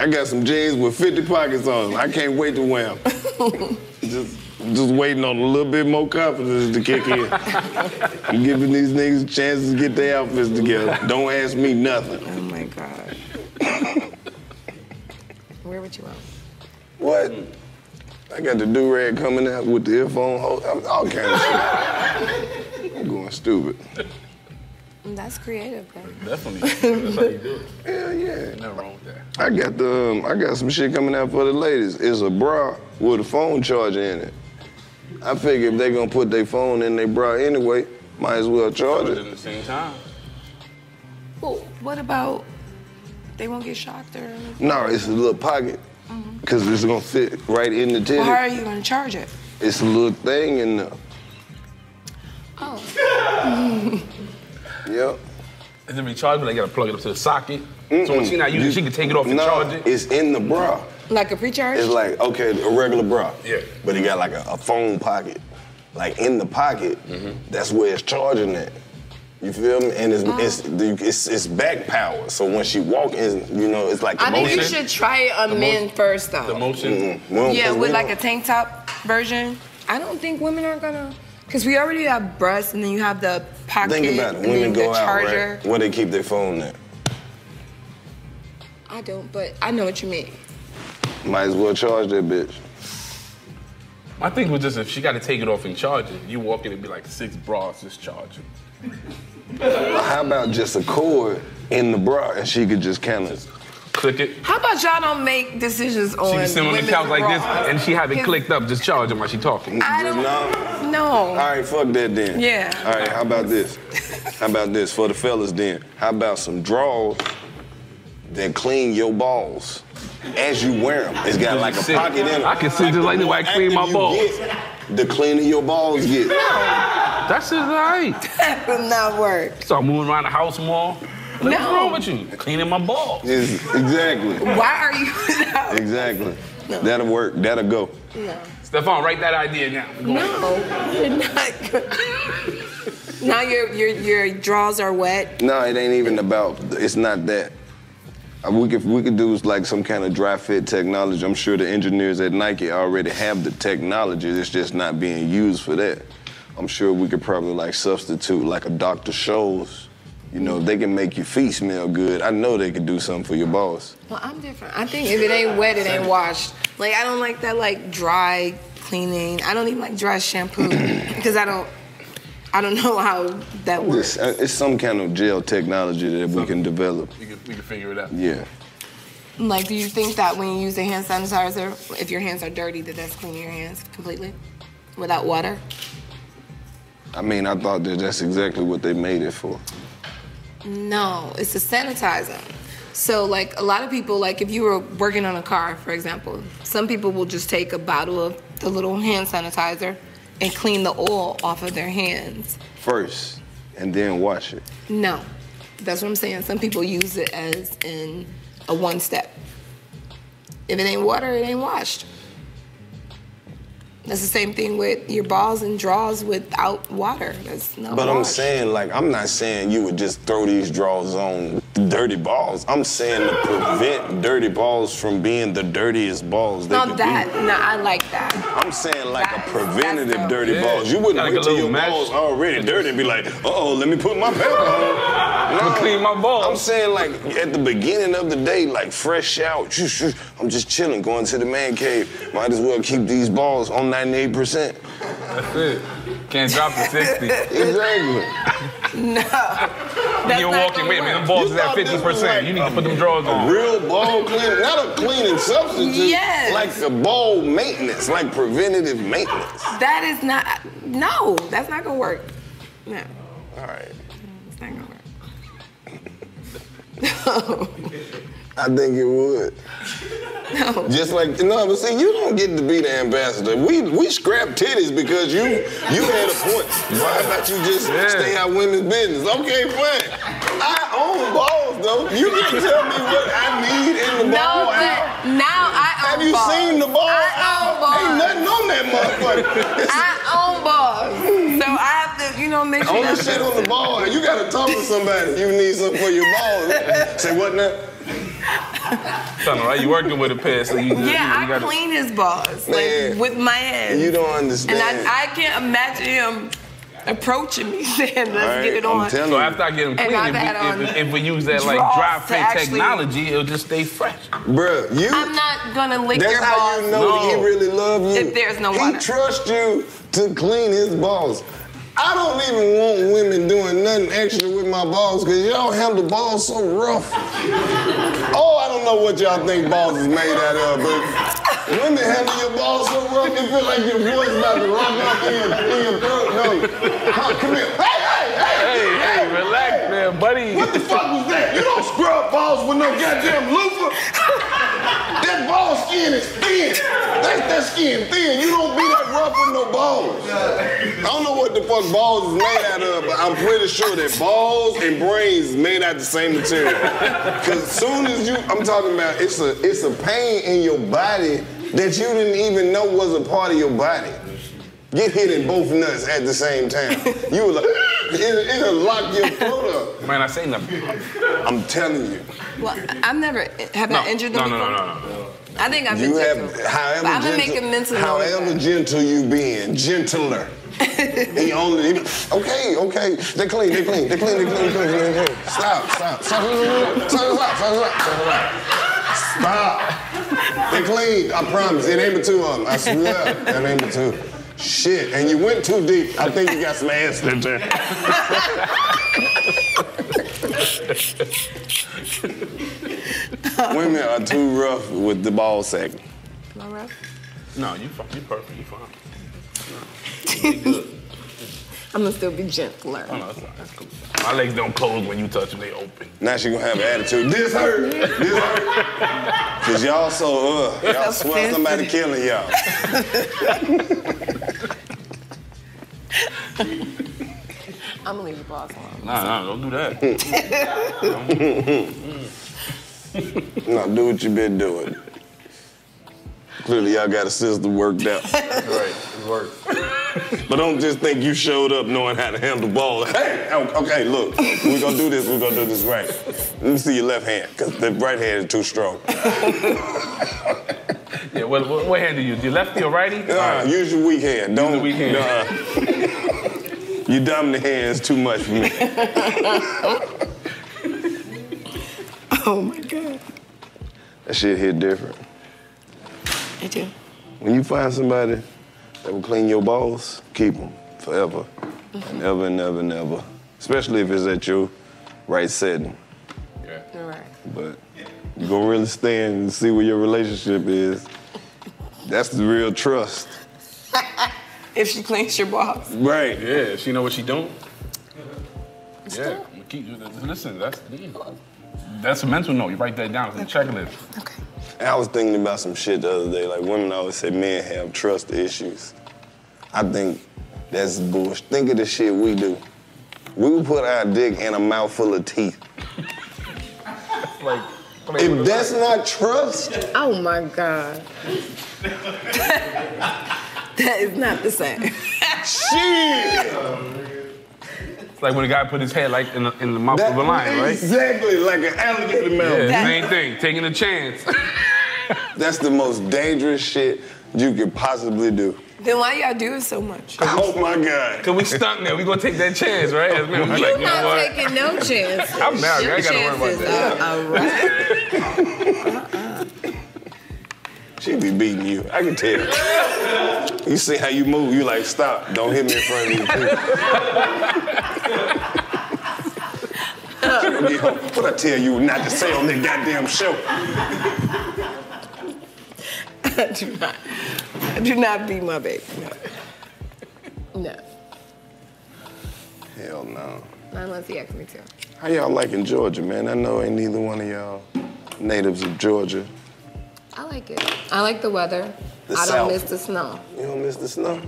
I got some jeans with 50 pockets on them. I can't wait to wear them. Just, just waiting on a little bit more confidence to kick in. I'm giving these niggas a chance to get their outfits together. Don't ask me nothing. Oh my God. Where would you want? What? I got the do-rag coming out with the earphone hole. I'm- All kinds of shit. I'm going stupid. That's creative, bro. Definitely. That's how you do it. Hell yeah. Nothing wrong with that. I got the um, I got some shit coming out for the ladies. It's a bra with a phone charger in it. I figure if they gonna put their phone in their bra anyway, might as well charge it. at the same time, Well, what about they won't get shocked or? No, it's a little pocket. Mm-hmm. Cause it's gonna fit right in the Well, how are you gonna charge it? It's a little thing in there. Oh. Yep. it's a rechargeable. They gotta plug it up to the socket. So when she not using, it, she can take it off and no, charge it. It's in the bra. Like a pre-charge? It's like, okay, a regular bra. Yeah. But it got like a, a phone pocket. Like in the pocket, mm-hmm. that's where it's charging at. You feel me? And it's, it's, it's, it's back power. So when she walk in, you know, it's like the I think you should try it on The men motion- first, though. The motion. Mm-mm. We don't- Yeah, 'cause we with like a don't- tank top version. I don't think women are gonna, because we already have breasts, and then you have the pocket, Think about it. and then Women the go out, charger. right? Where they keep their phone at? I don't, but I know what you mean. Might as well charge that bitch. My thing was just if she got to take it off and charge it, you walk in and be like six bras just charging. How about just a cord in the bra and she could just kind of click it? How about y'all don't make decisions on She can sit on the women's couch like this bras? and she have it Cause clicked up, just charging while she talking. Mm-hmm. I don't. no? No. All right, fuck that then. Yeah. All right, how about this? How about this for the fellas then? How about some drawers that clean your balls as you wear them? It's got like a Sit. pocket in it. I can sit just like the that while I more clean my active balls. get, the cleaner your balls get. That's just right. That will not work. Start moving around the house more. What's No. wrong with you? Cleaning my balls. Yes, exactly. Why are you? No. Exactly. That'll work. That'll go. No. Stefan, write that idea down. Go. No, you're not. now your your your draws are wet. No, it ain't even about. It's not that. Uh, We could we could do like some kind of dry fit technology. I'm sure the engineers at Nike already have the technology. It's just not being used for that. I'm sure we could probably like substitute like a Dr. Scholl's. You know, they can make your feet smell good. I know they could do something for your balls. Well, I'm different. I think if it ain't wet, it ain't washed. Like I don't like that like dry cleaning. I don't even like dry shampoo because I don't. I don't know how that works. It's, uh, it's some kind of gel technology that we can develop. We can, we can figure it out. Yeah. Like, do you think that when you use a hand sanitizer, if your hands are dirty, that that's cleaning your hands completely without water? I mean, I thought that that's exactly what they made it for. No, it's a sanitizer. So, like, a lot of people, like, if you were working on a car, for example, some people will just take a bottle of the little hand sanitizer and clean the oil off of their hands. First, and then wash it. No, that's what I'm saying. Some people use it as in a one step. If it ain't water, it ain't washed. That's the same thing with your balls and draws without water. That's not But I'm saying, like, I'm not saying you would just throw these draws on dirty balls. I'm saying to prevent dirty balls from being the dirtiest balls they No, could that, be. no, I like that. I'm saying like That a preventative that's dirty Yeah. balls. You wouldn't Gotta wait get a till little your mesh. balls already dirty and be like, uh-oh, let me put my pamper on. No, clean my balls. I'm saying like at the beginning of the day, like fresh shower. shoo, shoo, I'm just chilling, going to the man cave. Might as well keep these balls on 98%. That's it. Can't drop to 60. Exactly. No. That's You're walking, gonna wait a minute, work. them balls is at thought this was 50%. like you need to put them drawers on. real ball cleaning, not a cleaning substitute. Yes. Like a ball maintenance, like preventative maintenance. That is not, no, that's not gonna work. No, All right. it's not gonna work. I think it would. No. Just like no, but see, you don't get to be the ambassador. We we scrap titties because you you had a point. Why about you just Yeah. stay out women's business? Okay, fine. I own balls though. You can tell me what I need in the No, ball. but now I own balls. Have you balls. seen the ball? I own balls. Ain't nothing on that motherfucker. I own balls. So I have to, you know, make sure on the shit on the ball. You gotta talk to somebody. You need something for your balls. Say what now? Son, right? You working with a pair, so you, you, Yeah, you I gotta, clean his balls Man. like with my hands. You don't and understand. I, I can't imagine him approaching me saying, "Let's All get it right, I'm on." telling So you. after I get them And clean, I've if, had we, on if, if we use that like dry to fit technology, it'll just stay fresh. Bruh, you. I'm not gonna lick your balls. That's how you know No. he really loves you. If there's no he water. trusts you to clean his balls. I don't even want women doing nothing extra with my balls because y'all handle balls so rough. Oh, I don't know what y'all think balls is made out of, but women handle your balls so rough, you feel like your voice about to rock out in your, in your throat. No, Huh, come here. Hey, hey, hey, Hey, hey, relax, man, buddy. What the fuck was that? You don't scrub balls with no goddamn loofah. That ball skin is thin. That's that skin thin. You don't be that rough with no balls. I don't know what the fuck balls is made out of, but I'm pretty sure that balls and brains made out the same material. Cause as soon as you, I'm talking about, it's a it's a pain in your body that you didn't even know was a part of your body. Get hit in both nuts at the same time. You was like, it, it'll lock your throat up. Man, I say nothing. I'm telling you. Well, I've never have No, I injured no, them no, before. no, no, no. I think I've You been have, gentle. however but I'm gonna gentle, make a mental however gentle you being, gentler. he only, he, okay, okay, they clean, they clean, they clean, they clean, they clean, they clean. Stop, stop, stop, stop, stop, stop, stop, stop, stop. Stop. They clean, I promise. It ain't but two of them. I swear, it ain't but two. Shit, and you went too deep. I think you got some ass in there. Women are too rough with the ball sack. Am I rough? No, you fine. You perfect. You fine. I'm gonna still be gentler. Oh, no, it's fine. That's cool. My legs don't close when you touch them. They open. Now she gonna have an attitude. This hurt. This hurt. Cause y'all so uh, y'all swear somebody killing y'all. I'm gonna leave the balls alone. Nah, nah, don't do that. No, do what you been doing. Clearly y'all got a system worked out. That's right. It works. But don't just think you showed up knowing how to handle the ball. Hey, oh, okay, look, we're gonna do this, we're gonna do this right. Let me see your left hand, because the right hand is too strong. Yeah, what, what, what hand do you use? Your lefty or righty? All Uh, right. use your weak hand. Don't Use the weak hand. Uh, your dominant hand is too much for me. Oh my god. That shit hit different. I do. When you find somebody that will clean your balls, keep them forever. Mm-hmm. Never, and never, never. Especially if it's at your right setting. Yeah. All right. But you gonna really stand and see where your relationship is. That's the real trust. If she cleans your balls. Right. Yeah, if she know what she doing. Yeah. Keep, listen, that's that's a mental note. You write that down. It's a checklist. Okay. I was thinking about some shit the other day. Like women always say men have trust issues. I think that's bullshit. Think of the shit we do. We would put our dick in a mouthful of teeth. Like, If that's not trust, Oh my god. that is not the same. shit. it's like when a guy put his head like in the, in the mouth of a lion, right? Exactly, like an alligator mouth. Yeah, same thing. Taking a chance. That's the most dangerous shit you could possibly do. then why y'all do it so much? Oh my God. Cause we stuck there. We gonna take that chance, right? As men, we like, You're you know not what? taking no chance. I'm married. I Your ain't gotta worry about chances that. are a wrap. She be beating you. I can tell. You see how you move, you like, stop. Don't hit me in front of these people. What I tell you not to say on that goddamn show? I do not. Do not beat my baby. No. No. Hell no. Not unless he asks me to. How y'all liking Georgia, man? I know ain't neither one of y'all natives of Georgia. I like it. I like the weather. The I South. don't miss the snow. You don't miss the snow?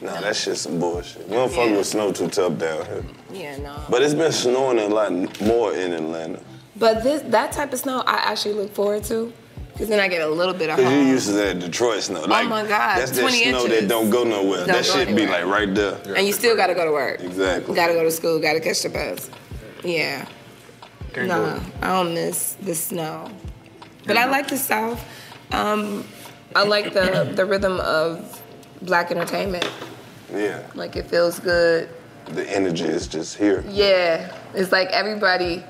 nah, that shit's some bullshit. We don't fuck Yeah. with snow too tough down here. Yeah, no. But it's been snowing a lot more in Atlanta. But this that type of snow I actually look forward to. Cause then I get a little bit of Cause you home. used to that Detroit snow. Like, Oh my God, That's that 20 snow inches. that don't go nowhere. Don't that go shit be like right there. and you still gotta go to work. Exactly. Gotta go to school, gotta catch the bus. Yeah. Can't No, go. I don't miss the snow. But I like the South. Um, I like the, the rhythm of black entertainment. Yeah. Like it feels good. The energy is just here. Yeah. It's like everybody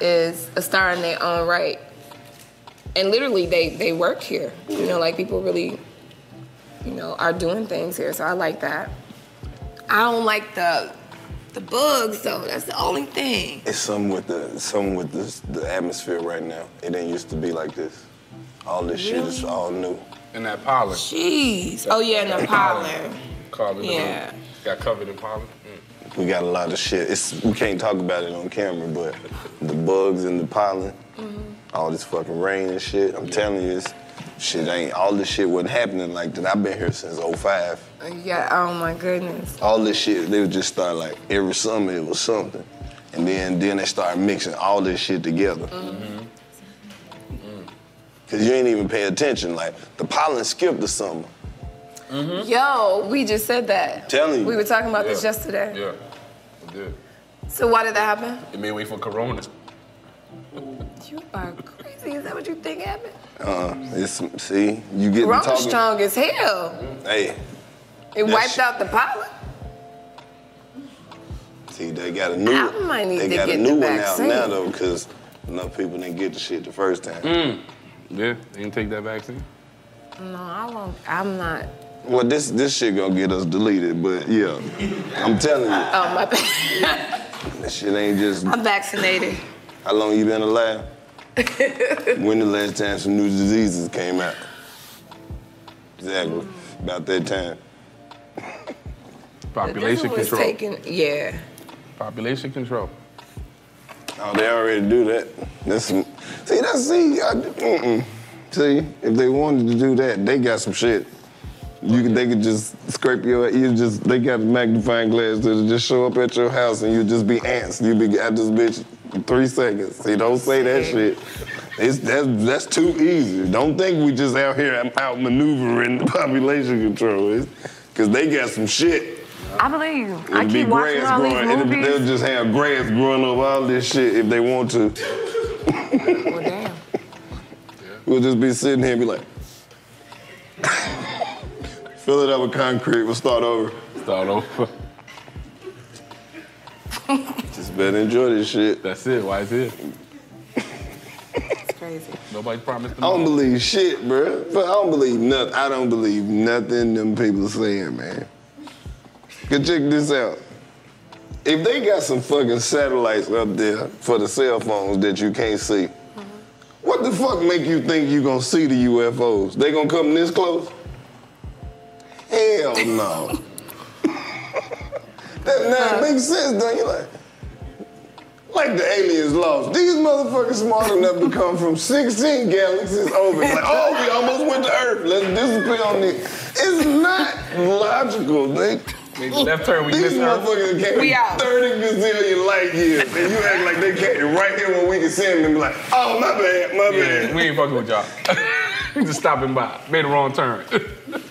is a star in their own right. And literally they, they work here. You know, like people really, you know, are doing things here. So I like that. I don't like the the bugs though. That's the only thing. It's something with the something with this, the atmosphere right now. It ain't used to be like this. All this shit is all new. And that pollen. Jeez. Oh yeah, and the pollen. Pollen. Yeah. Got covered in pollen. Mm. We got a lot of shit. It's we can't talk about it on camera, but the bugs and the pollen, all this fucking rain and shit. I'm telling you, it's, shit ain't all this shit wasn't happening like that. I've been here since 05. Yeah. Oh my goodness. All this shit, they would just start like every summer it was something. And then then they started mixing all this shit together. Mm-hmm. Cause you ain't even pay attention. Like the pollen skipped the summer. Yo, we just said that. Telling you. We were talking about this yesterday. Yeah. It did. So why did that happen? It made way for Corona. You are crazy. Is that what you think happened? Uh, it's see, you get to Corona talking. strong as hell. Hey, It wiped shit- out the pollen. see, they got a new I one. might need They to got a new the one out now though, because enough people didn't get the shit the first time. Mm. Yeah. They didn't take that vaccine. No, I won't. I'm not. Well, this this shit gonna get us deleted, but yeah, I'm telling you, Oh my bad. that shit ain't just I'm vaccinated. How long you been alive? when the last time some new diseases came out? Exactly. About that time. Population This was control. taken, yeah. Population control. Oh, they already do that. That's some, see, that's see, I, mm-mm. see, if they wanted to do that, they got some shit. You could, they could just scrape your, you just, they got a magnifying glass that'll just show up at your house and you just be ants. You be at this bitch in three seconds. See, don't say that shit. It's that's that's too easy. Don't think we just out here out maneuvering the population control. Because they got some shit. I believe. I It'll be keep watching grass all these growing. It'll movies. they'll just have grass growing over all this shit if they want to. Well, damn. We'll just be sitting here and be like, fill it up with concrete. We'll start over. Start over. Just better enjoy this shit. That's it. Why is it? It's crazy. Nobody promised me. I don't them. believe shit, bro. But I don't believe nothing. I don't believe nothing them people saying, man. Cause check this out. If they got some fucking satellites up there for the cell phones that you can't see, mm-hmm. what the fuck make you think you gonna see the UFOs? They gonna come this close? Hell no. that now uh-huh. makes sense, don't you? Like, like the aliens lost. These motherfuckers smart enough to come from 16 galaxies over. Like, oh, we almost went to Earth. Let's disappear on this. It's not logical. They, Maybe left turn, we these missed her. motherfuckers came We out. 30 gazillion light years, and you act like they came right here when we can see them and be like, oh, my bad, my Yeah, bad. we ain't fucking with y'all. We Just stopping by. Made a wrong turn.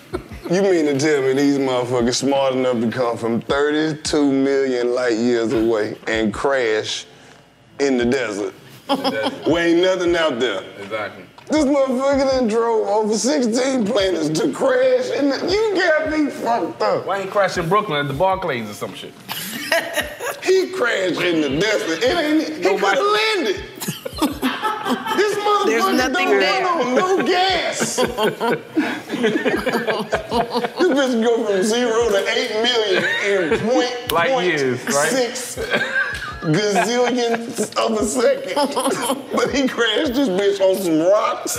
You mean to tell me these motherfuckers smart enough to come from 32 million light years away and crash in the desert? Where ain't nothing out there. exactly. This motherfucker done drove over 16 planets to crash, and you got me fucked up. Why ain't crash in Brooklyn at the Barclays or some shit? He crashed in the desert. It ain't. He could have landed. this motherfucker There's nothing don't there. run on no gas. this bitch go from zero to eight million in point, Light point years, right? six gazillionths of a second. but he crashed this bitch on some rocks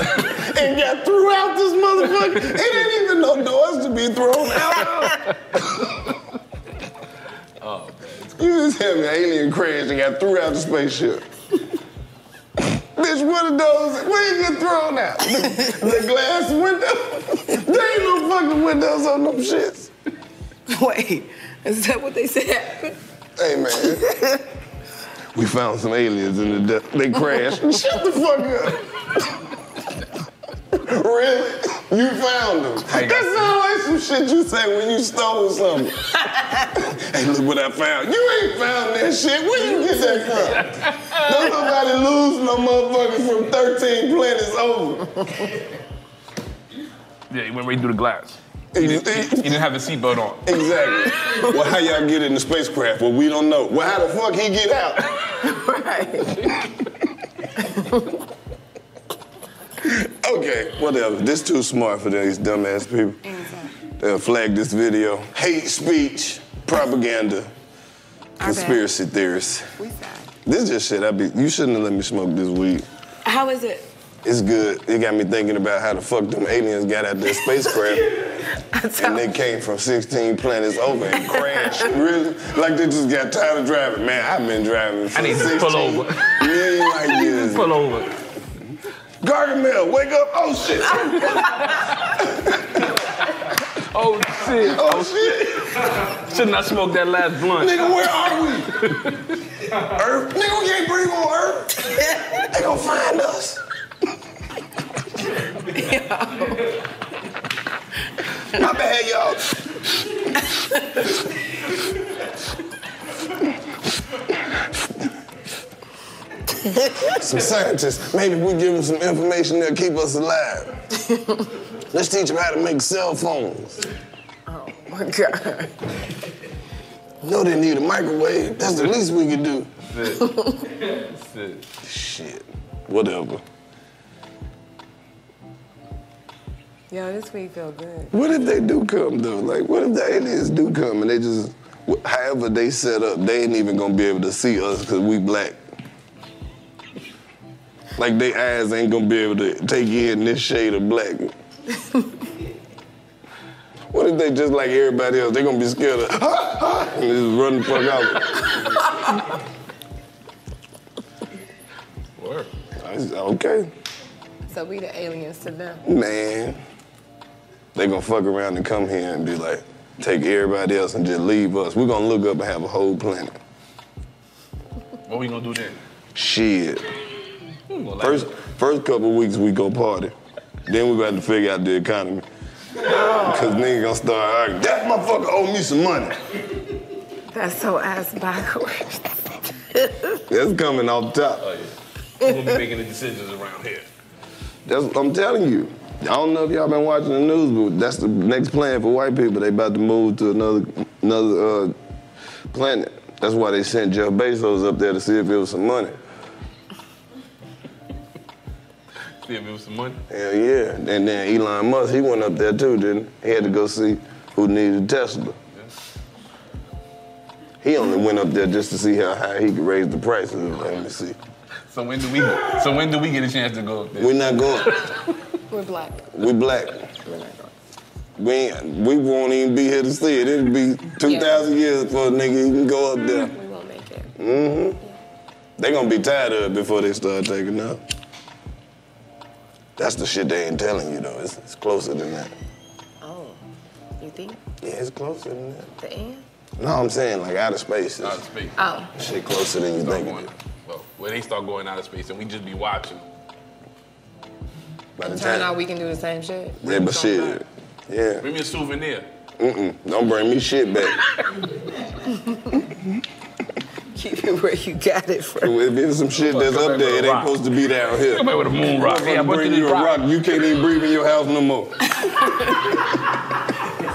and got threw out this motherfucker. It ain't even no doors to be thrown out. Oh, You just had an alien crash and got threw out the spaceship. Bitch, what are those? Where you get thrown out? The, the glass window? there ain't no fucking windows on them shits. Wait, is that what they said? Hey, man. We found some aliens in the de- They crashed. Shut the fuck up. really? You found them. Hey, That sounds like some shit you say when you stole something. hey, look what I found. You ain't found that shit. Where you get that from? Don't nobody lose no motherfucker from 13 planets over. Yeah, he went right through the glass. He He didn't have the seatbelt on. Exactly. Well, how y'all get in the spacecraft? Well, we don't know. Well, how the fuck he get out? right. okay, whatever. This too smart for these dumbass people. They'll flag this video. Hate speech, propaganda, conspiracy theorists. We sad. This just shit I be. You shouldn't have let me smoke this weed. How is it? It's good. It got me thinking about how the fuck them aliens got out their spacecraft and they came from 16 planets over and crashed. really? Like they just got tired of driving. Man, I've been driving for I need to 16 pull over. million light years. Pull over. Gargamel, wake up! Oh shit! Oh shit. Oh shit! Should not I smoke that last blunt. Nigga, where are we? Earth? Nigga, we can't breathe on Earth. They gonna find us. My bad, y'all. some scientists. Maybe we give them some information that'll keep us alive. Let's teach them how to make cell phones. Oh my God. No, they need a microwave. That's the least we can do. That's it. That's it. Shit. Whatever. Yo, this week feel good. What if they do come though? Like, what if the aliens do come and they just, however they set up, they ain't even gonna be able to see us because we black. Like they eyes ain't gonna be able to take in this shade of black. what if they just like everybody else? They gonna be scared of and just run the fuck out. Word. Okay, So we the aliens to them. man. They gonna fuck around and come here and be like, take everybody else and just leave us. We're gonna look up and have a whole planet. What we gonna do then? Shit. Well, First, first couple weeks we go party. Then we got to have to figure out the economy. Cause niggas gonna start arguing. That motherfucker owe me some money. That's so ass backwards. That's coming off top. Oh, yeah. We're gonna be making the decisions around here. That's I'm telling you. I don't know if y'all been watching the news, but that's the next plan for white people. They about to move to another another uh, planet. That's why they sent Jeff Bezos up there to see if it was some money. See if it was some money. Hell yeah. And then Elon Musk, he went up there too, didn't he? He had to go see who needed a Tesla. He only went up there just to see how high he could raise the prices. Let me see. So when do we? So when do we get a chance to go up there? We're not going. We're black. We black. We're not going. We ain't, we won't even be here to see it. It'll be 2,000 years before a nigga even go up there. We won't make it. Mm-hmm. They gonna be tired of it before they start taking off. That's the shit they ain't telling you though. It's, it's closer than that. Oh, you think Yeah, it's closer than that. the end? No, I'm saying like outer space. Out of space. Oh, shit closer than you Start think. Going, well, when they start going out of space, and we just be watching. By the turn out time. we can do the same shit. Yeah, but shit. Yeah. Bring me a souvenir. Mm-mm. Don't bring me shit back. Keep it where you got it from. if there's some shit that's up there, it ain't supposed to be down here. Come here with a moon rock. Hey, I'm brought bring you you a rock. rock, you can't even breathe in your house no more.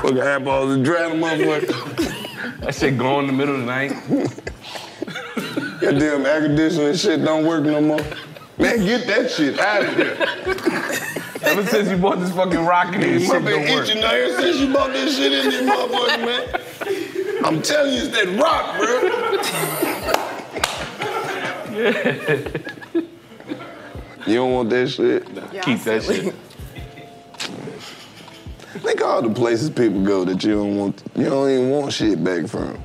Fucking eyeballs and drown the motherfucker. That shit go in the middle of the night. Goddamn air conditioning shit don't work no more. Man, get that shit out of here. Ever since you bought this fucking rocket, this shit Motherfucker don't work. itching out here since you bought this shit in this motherfucker, man. I'm telling you, it's that rock, bro. you don't want that shit? No. Keep that shit. Think all the places people go that you don't want, you don't even want shit back from.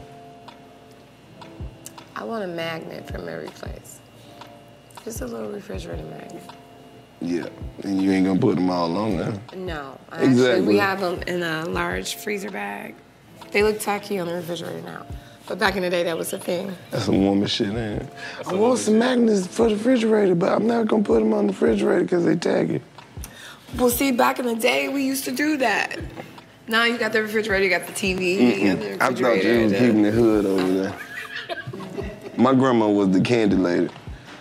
I want a magnet from every place. Just a little refrigerator magnet. Yeah, and you ain't gonna put them all on there. No, actually, Exactly. we have them in a large freezer bag. They look tacky on the refrigerator now, but back in the day, that was a thing. That's some woman shit, ain't it? I want some magnets for the refrigerator, but I'm not gonna put them on the refrigerator because they taggy. Well, see, back in the day, we used to do that. Now you got the refrigerator, you got the TV, you got the I thought you refrigerator. was keeping the hood over there. My grandma was the candy lady.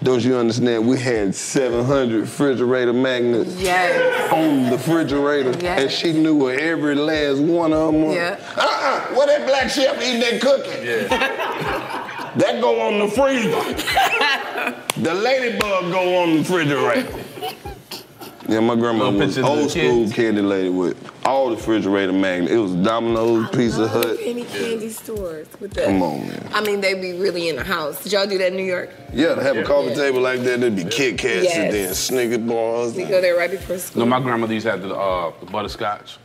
Don't you understand? We had 700 refrigerator magnets Yes. on the refrigerator, Yes. and she knew where every last one of them was. Yeah. Uh-uh, where that black chef eating that cookie? Yeah. That go on the freezer. the ladybug go on the refrigerator. Yeah, my grandma Little was pictures old school kids. candy lady with all the refrigerator magnets. It was Domino's, Pizza Love Hut. Any candy stores with that. Come on, man. I mean, they'd be really in the house. Did y'all do that in New York? Yeah, to have a coffee Yeah. table like that, there'd be Kit Kats Yes. and then Snicker bars. We go there right before school. No, my grandmother used to have the, uh, the butterscotch.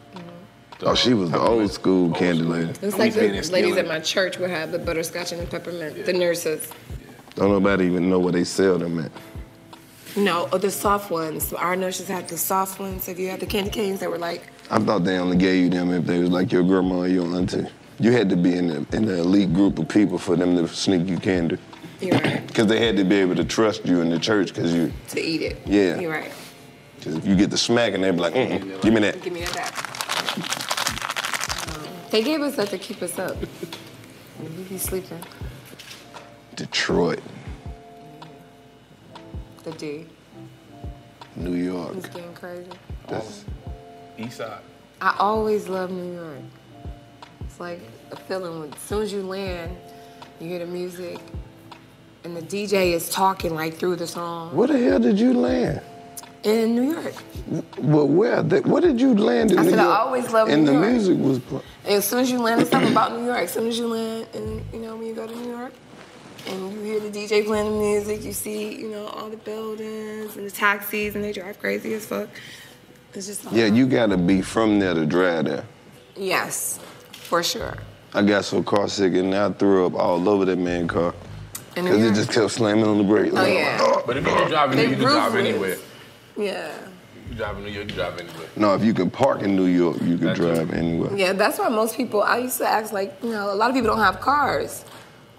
Oh, she was the old school Old candy school. lady. It's like the ladies Steeling. at my church would have the butterscotch and the peppermint. The nurses. Don't nobody even know where they sell them at. No, oh, the soft ones. Our nurses had the soft ones. If you had the candy canes that were like, I thought they only gave you them if they was like your grandma or your auntie. You had to be in the in the elite group of people for them to sneak you candy. you're right, Because they had to be able to trust you in the church. Because you, to eat it. Yeah. You're right. cause if you get the smack and they'd be like, Mm-mm, give me that. Give me that back. Um, They gave us that to keep us up. We be sleeping. Detroit, The D. New York. It's getting crazy. That's, East side. I always love New York. It's like a feeling when as soon as you land, you hear the music, and the DJ is talking like through the song. where the hell did you land? In New York. Well, where? The, where did you land in New York? I New said I always love New York. And the music was. pl- And as soon as you land, it's something about New York. As soon as you land, and you know when you go to New York, and you hear the DJ playing the music. You see, you know, all the buildings and the taxis, and they drive crazy as fuck. It's just Yeah, you gotta be from there to drive there. yes, for sure. I got so car sick and I threw up all over that man car. Cause it just kept slamming on the brakes. Oh yeah, But if you can drive in New York, you can drive anywhere. yeah, You drive in New York, you drive anywhere. No, if you can park in New York, you can That's drive true. anywhere. yeah. That's why most people. I used to ask like, you know, a lot of people don't have cars,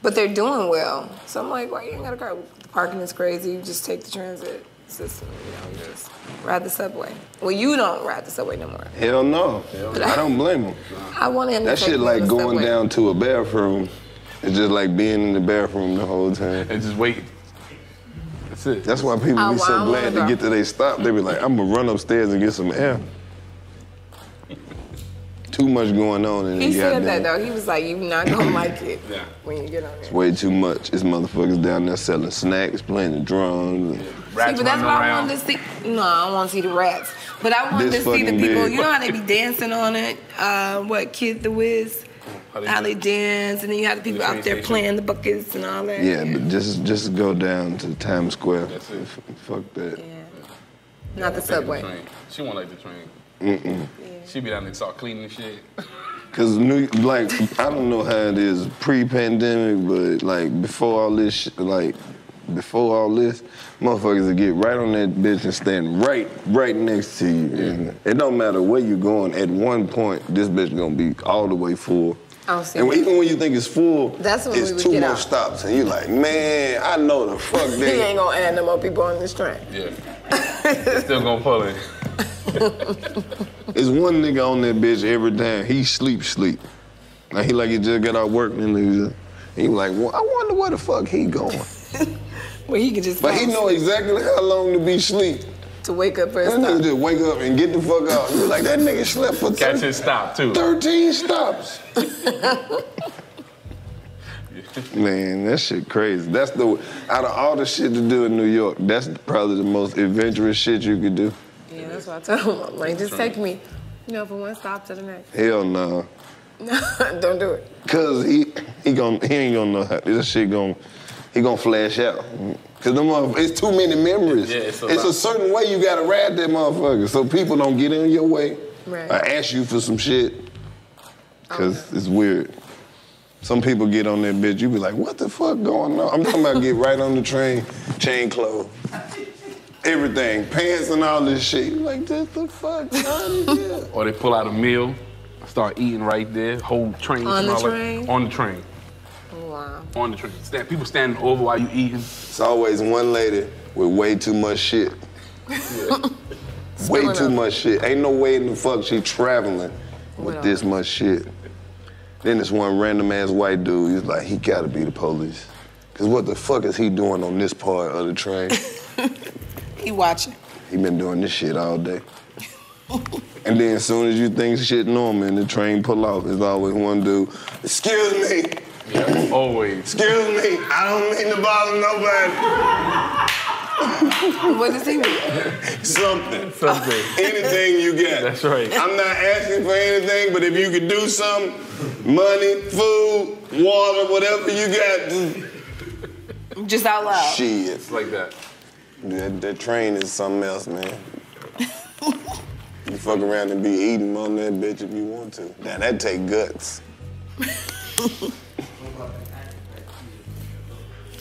but they're doing well. So I'm like, why you ain't got a car? The parking is crazy. You just take the transit system. You know, you just ride the subway. Well, you don't ride the subway no more. Hell no. I don't blame him. I want him to That take shit like going subway. down to a bathroom. It's just like being in the bathroom the whole time. And just waiting. That's it. That's why people Oh, be well, so I glad wanna get to their stop. They be like, I'm gonna run upstairs and get some air. Too much going on in He said that though. He was like, "You not gonna like it Yeah. when you get on there." It's way too much. It's motherfuckers down there selling snacks, playing the drums. See, Rats but that's running what I wanted to see. No, I don't want to see the rats. But I wanted This to see the people. big. You know how they be dancing on it? Uh, what Kid the Wiz? How they How they dance, and then you have the people The out there station. playing the buckets and all that. Yeah, but just just go down to Times Square. That's it. F- Fuck that. Yeah. Not the subway. train. She won't like the train. Mm mm. She be down there start cleaning and shit. Cause New, like I don't know how it is pre-pandemic, but like before all this, sh- like before all this, motherfuckers would get right on that bitch and stand right, right next to you. And mm-hmm. it don't matter where you're going. At one point, this bitch gonna be all the way full. Oh, see. And even when you think it's full, That's when it's we would two get more out. stops, and you're like, man, I know the fuck He they. ain't gonna add no more people on this train. Yeah. Still gonna pull in. It's one nigga on that bitch every time. He sleep, sleep. Like he like he just got out work and he, was- he was like, well, I wonder where the fuck he going. Well, he could just. But he fall know exactly how long to be sleep. to wake up for his That nigga stop. just wake up and get the fuck out. You like that nigga slept for Catch thir- his stop too. 13 stops. Man, that shit crazy. That's the out of all the shit to do in New York, that's probably the most adventurous shit you could do. Yeah, that's what I told him. Like, just take me, you know, from one stop to the next. Hell no. no. Don't do it. Cause he he gon' he ain't gonna know how this shit gon' he gonna flash out. Cause the motherf- it's too many memories. Yeah, it's a it's a certain way you gotta ride that motherfucker, so people don't get in your way Right. or ask you for some shit. Cause oh, it's weird. Some people get on that bitch, you be like, what the fuck going on? I'm talking about get right on the train, chain clothes, everything, pants and all this shit. You like, what the fuck? son? Yeah. Or they pull out a meal, start eating right there, whole train. On the smell like- train? on the train. Wow. On the train. Stand, people standing over while you eating. It's always one lady with way too much shit. way too up. much shit. Ain't no way in the fuck she traveling with Well. this much shit. Then this one random ass white dude, he's like, he gotta be the police. Cause what the fuck is he doing on this part of the train? He watching. he been doing this shit all day. and then as soon as you think shit normal and the train pull off, there's always one dude, excuse me, Yeah, always. excuse me, I don't mean to bother nobody. What does he mean? Something. Something. anything you got. That's right. I'm not asking for anything, but if you could do something, money, food, water, whatever you got, Just out loud. shit. It's like that. That, that train is something else, man. you fuck around and be eating on that bitch if you want to. Now that take guts.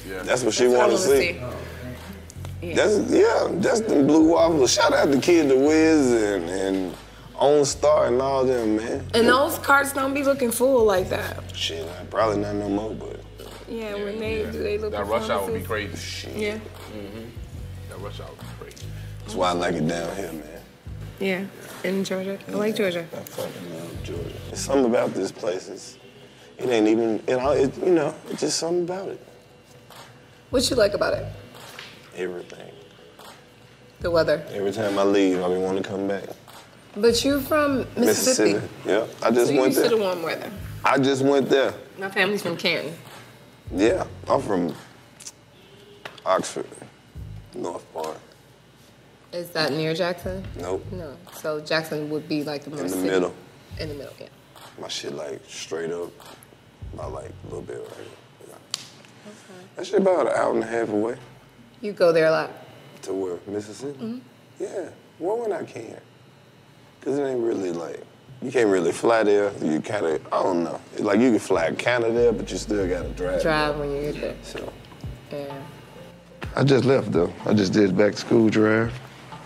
Yeah. That's what she That's what I want to wanna see. That's yeah, that's the blue waffles. Shout out to Kid the Wiz and and On Star and all them, man. And those carts don't be looking full like that. Shit, probably not no more, but Yeah, when they do they look That rush hour would be crazy. Yeah. Mm-hmm. That rush hour would be crazy. that's why I like it down here, man. Yeah. In Georgia. I like Georgia. I fucking love Georgia. There's something about this place. It's, it ain't even, you know, it, you know, it's just something about it. What you like about it? Everything. The weather. Every time I leave, I be wanting to come back. But you from Mississippi. Mississippi. Yeah, I just So you went used to the there. warm weather. I just went there. My family's from Canton. Yeah, I'm from Oxford, North Part. Is that near Jackson? Nope, No. So Jackson would be like the more in the city- middle. In the middle, yeah. My shit like straight up, about like a little bit right here. That shit about an hour and a half away You go there a lot. to where Mississippi. Mm-hmm. Yeah, well when I can, cause it ain't really like you can't really fly there. You kind of I don't know. Like you can fly Canada there, but you still gotta drive. Drive when you get there. So Yeah. I just left though. I just did back to school drive.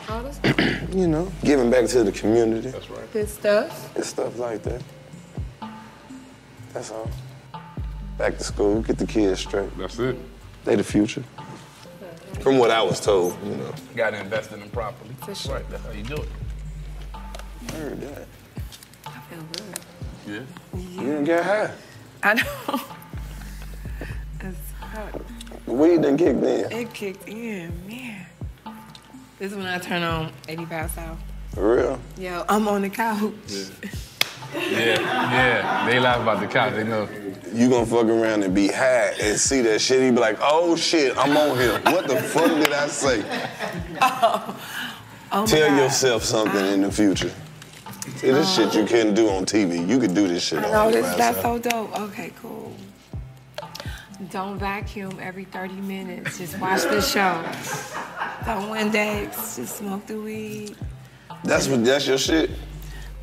You know, giving back to the community. That's right. good stuff. Good stuff like that. That's all. Back to school, get the kids straight. That's it. They the future. From what I was told, you know. Got to invest in them properly. For sure. Right. That's how you do it. I heard that. I feel good. Yeah. You didn't get high. I know. It's hot. The weed done kicked in. It kicked in, man. This is when I turn on 85 South. For real. Yo, I'm on the couch. Yeah. Yeah. Yeah. They laugh about the cops. They know. You gonna fuck around and be high and see that shit. He be like, oh shit, I'm on here. What the fuck did I say? Oh, oh my Tell yourself something in the future. See, this shit you couldn't do on TV. You could do this shit I on know the this, that's outside. so dope. Okay, cool. Don't vacuum every 30 minutes. Just watch the show. Don't Windex. Just smoke the weed. That's what. That's your shit.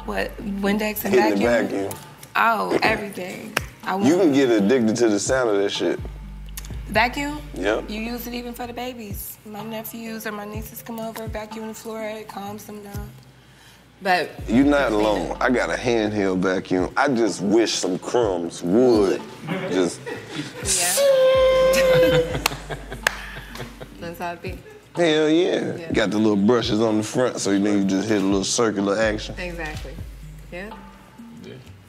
What Windex and Hitting the vacuum? vacuum. Oh, everything. I want You can get addicted to the sound of that shit. vacuum. Yep. You use it even for the babies. My nephews or my nieces come over, vacuum the floor, it calms them down. But You're not alone. I got a handheld vacuum. I just wish some crumbs would just. yeah. That's how it be. Hell yeah. Yeah. Got the little brushes on the front, so you know you just hit a little circular action. Exactly. Yeah.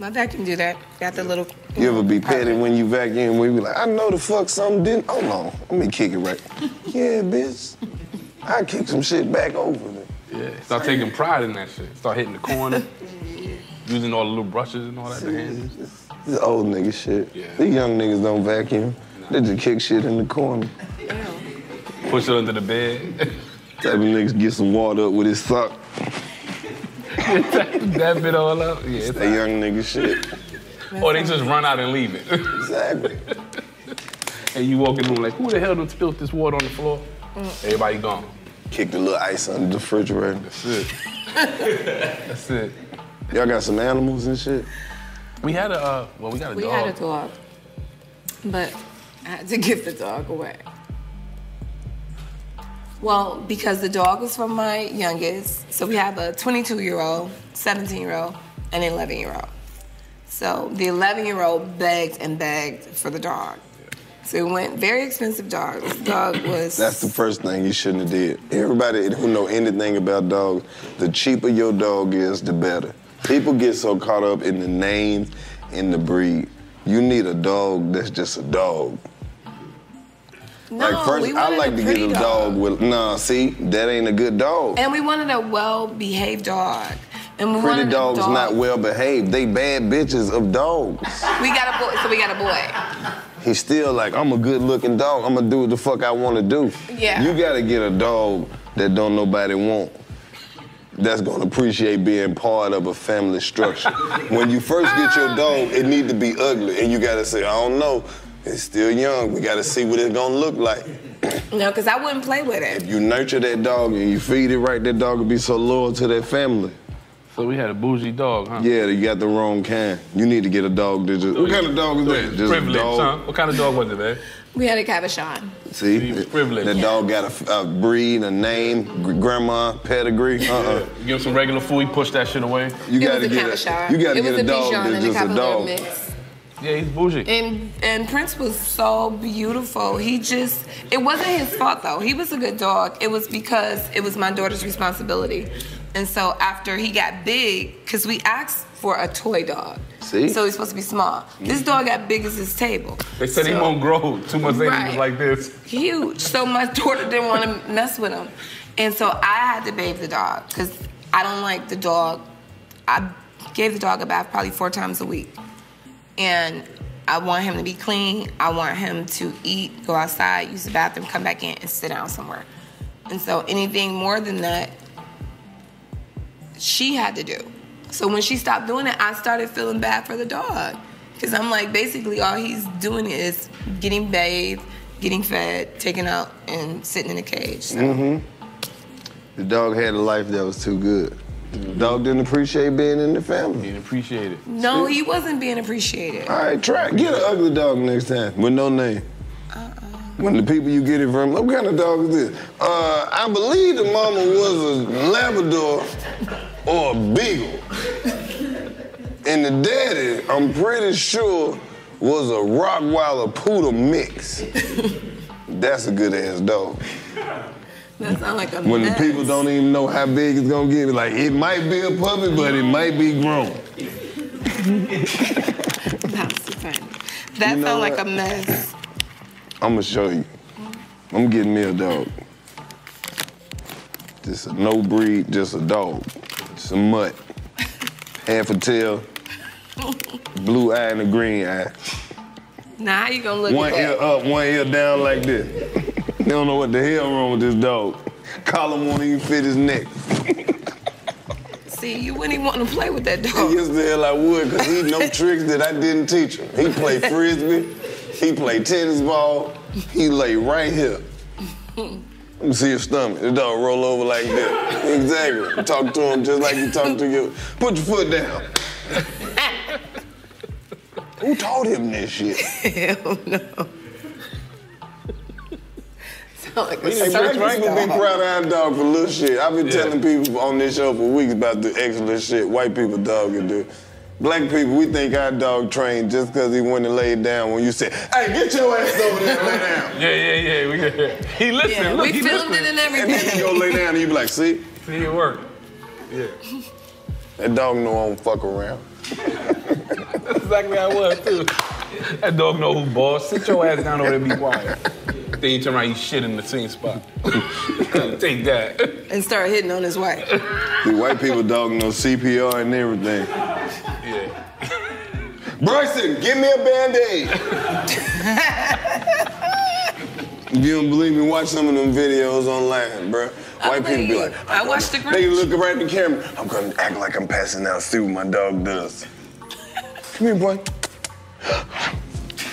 My vacuum do that. Got the little. You ever be petty when you vacuum? Where you be like, I know the fuck something didn't. Hold on, let me kick it right. yeah, bitch. I kick some shit back over there. Yeah. Start taking pride in that shit. Start hitting the corner. using all the little brushes and all that to. This old nigga shit. Yeah. These young niggas don't vacuum. They just kick shit in the corner. Push it under the bed. Type of niggas get some water up with his sock. that bit all up. Yeah. It's That young nigga shit. or they just run out and leave it. Exactly. and you walk in the room like, who the hell done spilled this water on the floor? Everybody gone. Kick the little ice under the refrigerator. That's it. That's it. Y'all got some animals and shit? We had a, uh, well, we got a We dog. had a dog, but I had to give the dog away. Well, because the dog was from my youngest, so we have a 22 year old, 17 year old, and an 11 year old. So the 11 year old begged and begged for the dog. So it went very expensive dog. Dog was. That's the first thing you shouldn't have did. Everybody who know anything about dogs, the cheaper your dog is, the better. People get so caught up in the name, in the breed. You need a dog that's just a dog. No, like first, we I like a to get pretty a dog with. Nah, see, that ain't a good dog. And we wanted a well behaved dog. And we Pretty wanted dogs a dog. not well behaved. They bad bitches of dogs. We got a boy, so we got a boy. He's still like, I'm a good looking dog. I'm gonna do what the fuck I wanna do. Yeah. You gotta get a dog that don't nobody want. That's gonna appreciate being part of a family structure. when you first get your um, dog, it need to be ugly, and you gotta say, I don't know, it's still young. We gotta see what it's gonna look like. No, because I wouldn't play with it. If you nurture that dog and you feed it right, that dog will be so loyal to that family. So we had a bougie dog, huh? Yeah, you got the wrong kind. You need to get a dog that just. What kind of dog is that? Just a Privilege, dog. huh? What kind of dog was it, man? We had a Cavachon. See, He was privileged. that dog got a, a breed, a name, gr- grandma, pedigree. Uh-uh. You give him some regular food, he push that shit away. You gotta was a get Cavachon. a, you gotta get was a dog Bichon that's and a just a dog. mix. Yeah, he's bougie. And and Prince was so beautiful. He just it wasn't his fault though. He was a good dog. It was because it was my daughter's responsibility. And so after he got big, because we asked for a toy dog. See? So he's supposed to be small. This mm-hmm. dog got big as his table. They said he won't grow. Two months later, he was Right. like this. huge. So my daughter didn't want to mess with him. And so I had to bathe the dog because I don't like the dog. I gave the dog a bath probably four times a week. And I want him to be clean. I want him to eat, go outside, use the bathroom, come back in, and sit down somewhere. And so anything more than that, she had to do. So when she stopped doing it, I started feeling bad for the dog. Because I'm like, basically, all he's doing is getting bathed, getting fed, taken out, and sitting in a cage. So. Mm-hmm. The dog had a life that was too good. The dog didn't appreciate being in the family. He Didn't appreciate it. No, he wasn't being appreciated. All right, try get an ugly dog next time with no name. Uh-uh. When the people you get it from, what kind of dog is this? Uh, I believe the mama was a Labrador or a Beagle. And the daddy, I'm pretty sure, was a Rottweiler Poodle mix. That's a good ass dog. That sounds like a When the mess. people don't even know how big it's gonna get, like it might be a puppy, but it might be grown. That's funny. That You know sounds like a mess. I'm gonna show you. I'm getting me a dog. Just a no breed, just a dog. Some mutt. Half a tail, blue eye and a green eye. Now how you gonna look One ear up, one ear down like this. They don't know what the hell wrong with this dog. Collar won't even fit his neck. See, you wouldn't even want to play with that dog. Yes, the hell I would, because he know tricks that I didn't teach him. He played frisbee, he played tennis ball, he lay right here. Let me see your stomach. The dog roll over like this. Exactly. Talk to him just like you talk to you. Put your foot down. Who taught him this shit? Hell no. Sound like a Hey, black circus be proud of our dog for little shit. I've been Yeah. telling people on this show for weeks about the excellent shit white people dog can do. Black people, we think our dog trained just because he went and laid down when you said, hey, get your ass over there and lay down. Yeah, yeah, yeah. We get He listened. Yeah, Look, we he filmed listened. it and And then everything. he go lay down and you be like, see, See it work. Yeah. that dog know I don't fuck around. That's exactly how I was too. That dog know who boss. Sit your ass down over there and be quiet. Then you turn around, you shit in the same spot. Take that. And start hitting on his wife. The white people dog know CPR and everything. Yeah. Bryson, give me a band-aid. if you don't believe me, watch some of them videos online, bruh. White people be like, I watched the They look right in the camera. I'm gonna act like I'm passing out. See what my dog does. Come here, boy.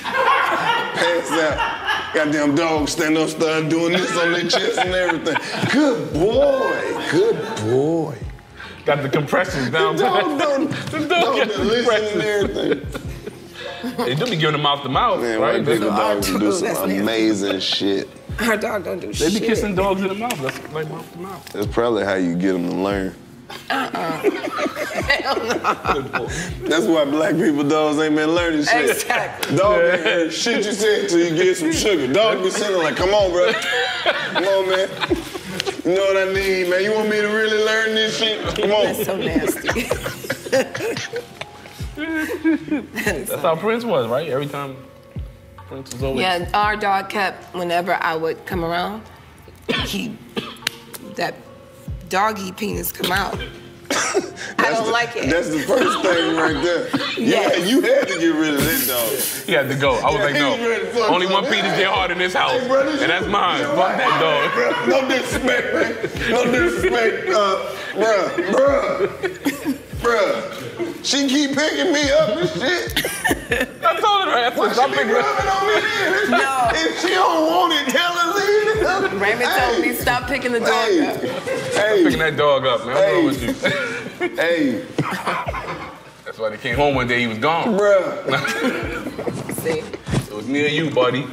Pass out. Goddamn dog stand up, start doing this on their chest and everything. Good boy. Good boy. Got the compressions down. Dog don't, The dog dog don't the listen and compressions. everything. They do be giving them mouth to mouth, Man, right? white They, people dogs do That's some nasty. amazing shit. Our dog don't do they shit. be kissing dogs in the mouth. That's like mouth to mouth. That's probably how you get them to learn. Uh-uh. That's why black people dogs ain't been learning shit. Exactly. Dog ain't heard shit you said till you get some sugar. Dog be sitting like, come on, bro. Come on, man. You know what I need, man. You want me to really learn this shit? Come on. That's so nasty. That's how Prince was, right? Every time Prince was always. yeah, our dog kept, whenever I would come around, he, that doggy penis come out. I don't the, like it. That's the first thing right there. Yeah, you had to get rid of that dog. He had to go. I was like, Yeah, he ready to no. Only one something. penis get hard in this house. Hey, bro, this and that's mine. Fuck that dog. No disrespect, man. No disrespect, uh, bruh, bruh, bruh. She keep picking me up and shit. I told her, right? I said, stop She be picking up. rubbing on me then. No. If she don't want it, tell her leave it. Raymond told me stop picking the dog up. Hey, up. Picking that dog up, man. What's Hey. wrong with you? hey, That's why they came home one day, he was gone. bruh. See? It was me and you, buddy.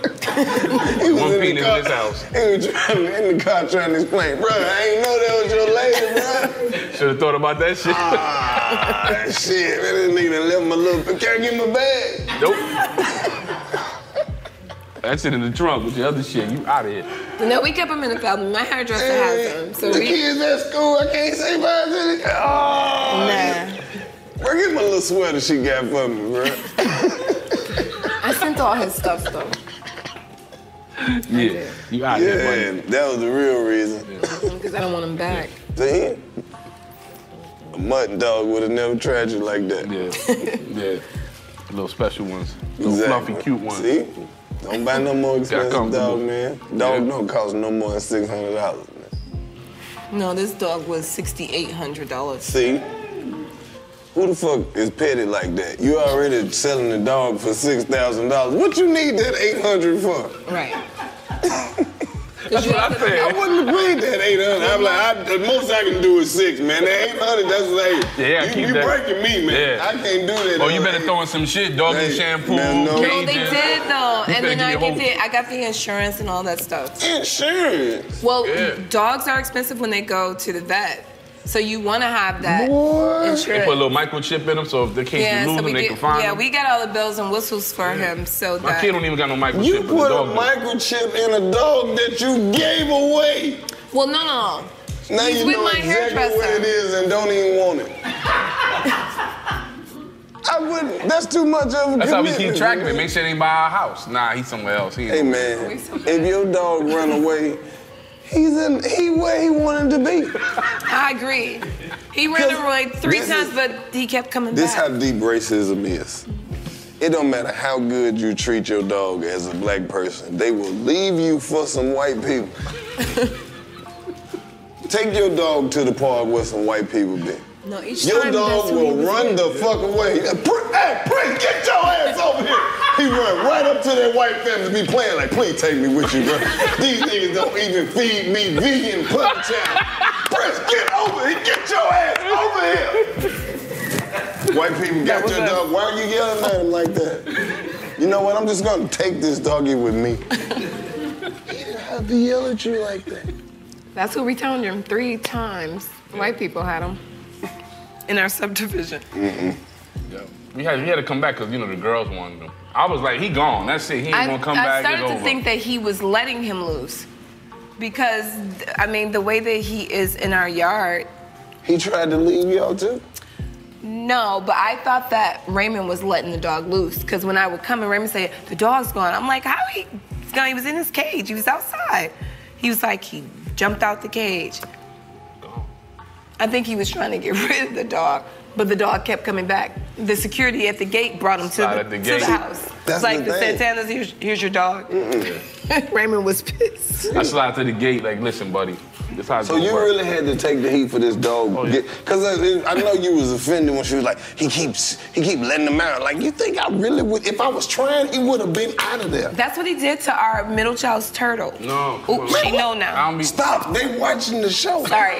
He was One in the penis car. in this house. He was trying, in the car trying to explain, bro. I ain't know that was your lady, bro. Should have thought about that shit. Ah, shit, man, this nigga left my little, can't get my bag. Nope. That shit in the trunk with the other shit. You out of here. No, we kept him in the family. My hairdresser Hey, has him. So the we, kids at school, I can't say bye to the Oh, nah. Bro, get my little sweater she got for me, bro. I sent all his stuff though. Yeah. You out of here, Yeah, buddy. that was the real reason. Because I don't want him back. See? A mutton dog would have never tried you like that. Yeah. Yeah. Little special ones. Little Exactly. fluffy, cute ones. See? Don't buy no more expensive comfortable. dog, man. Dog Yeah. don't cost no more than six hundred dollars, man. No, this dog was sixty-eight hundred dollars. See? Who the fuck is petty like that? You already selling the dog for six thousand dollars. What you need that eight hundred for? Right. That's what I said. I wouldn't have paid that 800. I'm like, I, the most I can do is six, man. That 800, that's like, Yeah, you, keep you that. breaking me, man. Yeah. I can't do that. Oh, you better eight. throw in some shit, doggy Hey, shampoo, man, no. No, cages. they did though, You and then I get get the I got the insurance and all that stuff. Insurance. Well, Yeah. dogs are expensive when they go to the vet, so you want to have that What? They put a little microchip in them, so if they can't yeah, lose so them, they get can find yeah them. we got all the bells and whistles for him, so My that kid don't even got no microchip. You but the put a dog microchip in a dog that you gave away. well no no no. Now He's you with know my exactly what it is and don't even want it. I wouldn't. That's too much of a That's how we keep commitment, track of it. Make sure they buy our house. Nah, he's somewhere else. He Hey man, if your dog run away, he's in he where he wanted to be. I agree. He ran away three times, is- but he kept coming back. This is how deep racism is. It don't matter how good you treat your dog as a black person, they will leave you for some white people. Take your dog to the park where some white people be. No, each Your time dog that's will run with. the fuck away. Pr- Hey, Prince, get your ass over here. He run right up to that white family, to be playing like, please take me with you, bro. These niggas don't even feed me vegan puppy chow. Prince, get over here. Get your ass over here. White people got was your us. dog. Why are you yelling at him like that? You know what? I'm just gonna take this doggy with me. He didn't have to yell at you like that. That's what we told him three times. White people had him in our subdivision. Mm-hmm. Yeah. We had, we had to come back because, you know, the girls wanted him. I was like, he gone. That's it. He ain't I, going to come I back. I started it's to over. think that he was letting him loose because I mean the way that he is in our yard. He tried to leave y'all too. No, but I thought that Raymond was letting the dog loose because when I would come and Raymond say the dog's gone, I'm like, how he? No, he was in his cage. He was outside. He was like he jumped out the cage. I think he was trying to get rid of the dog, but the dog kept coming back. The security at the gate brought him to Slide the, at the to the house. That's it's like the the, thing. Santana's. Here's, here's your dog. Raymond was pissed. I slide to the gate like, listen, buddy. This how So you work. really had to take the heat for this dog, Oh, yeah. because I, I know you was offended when she was like, he keeps he keep letting him out. Like you think I really would? If I was trying, he would have been out of there. That's what he did to our middle child's turtle. No. Ooh, she know I now. don't be. Stop! They watching the show. Sorry.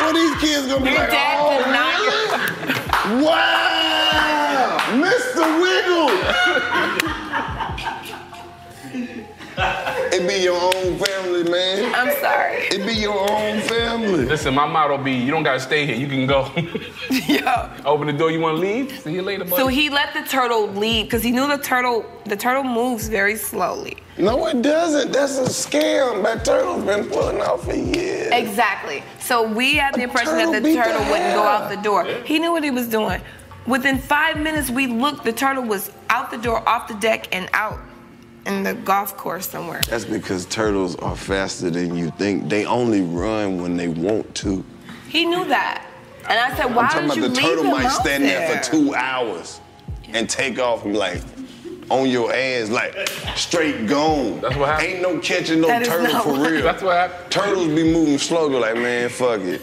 Well, these kids gonna be Your like, dad oh, did not. really? Wow, Mr. Wiggle. It be your own family, man. I'm sorry. It be your own family. Listen, my motto be, you don't got to stay here. You can go. Yo. Open the door. You want to leave? See you later, buddy. So he let the turtle leave because he knew the turtle. The turtle moves very slowly. No, it doesn't. That's a scam. That turtle's been pulling out for years. Exactly. So we had the A impression that the beat the turtle wouldn't go out the door. He knew what he was doing. Within five minutes, we looked. The turtle was out the door, off the deck, and out in the golf course somewhere. That's because turtles are faster than you think. They only run when they want to. He knew that, and I said, "Why I'm talking did you about the leave turtle might stand there. there for two hours and take off and like on your ass, like straight gone. That's what happened. Ain't no catching no That is turtle for real. That's what happened. Turtles be moving slow. They're like, man, fuck it.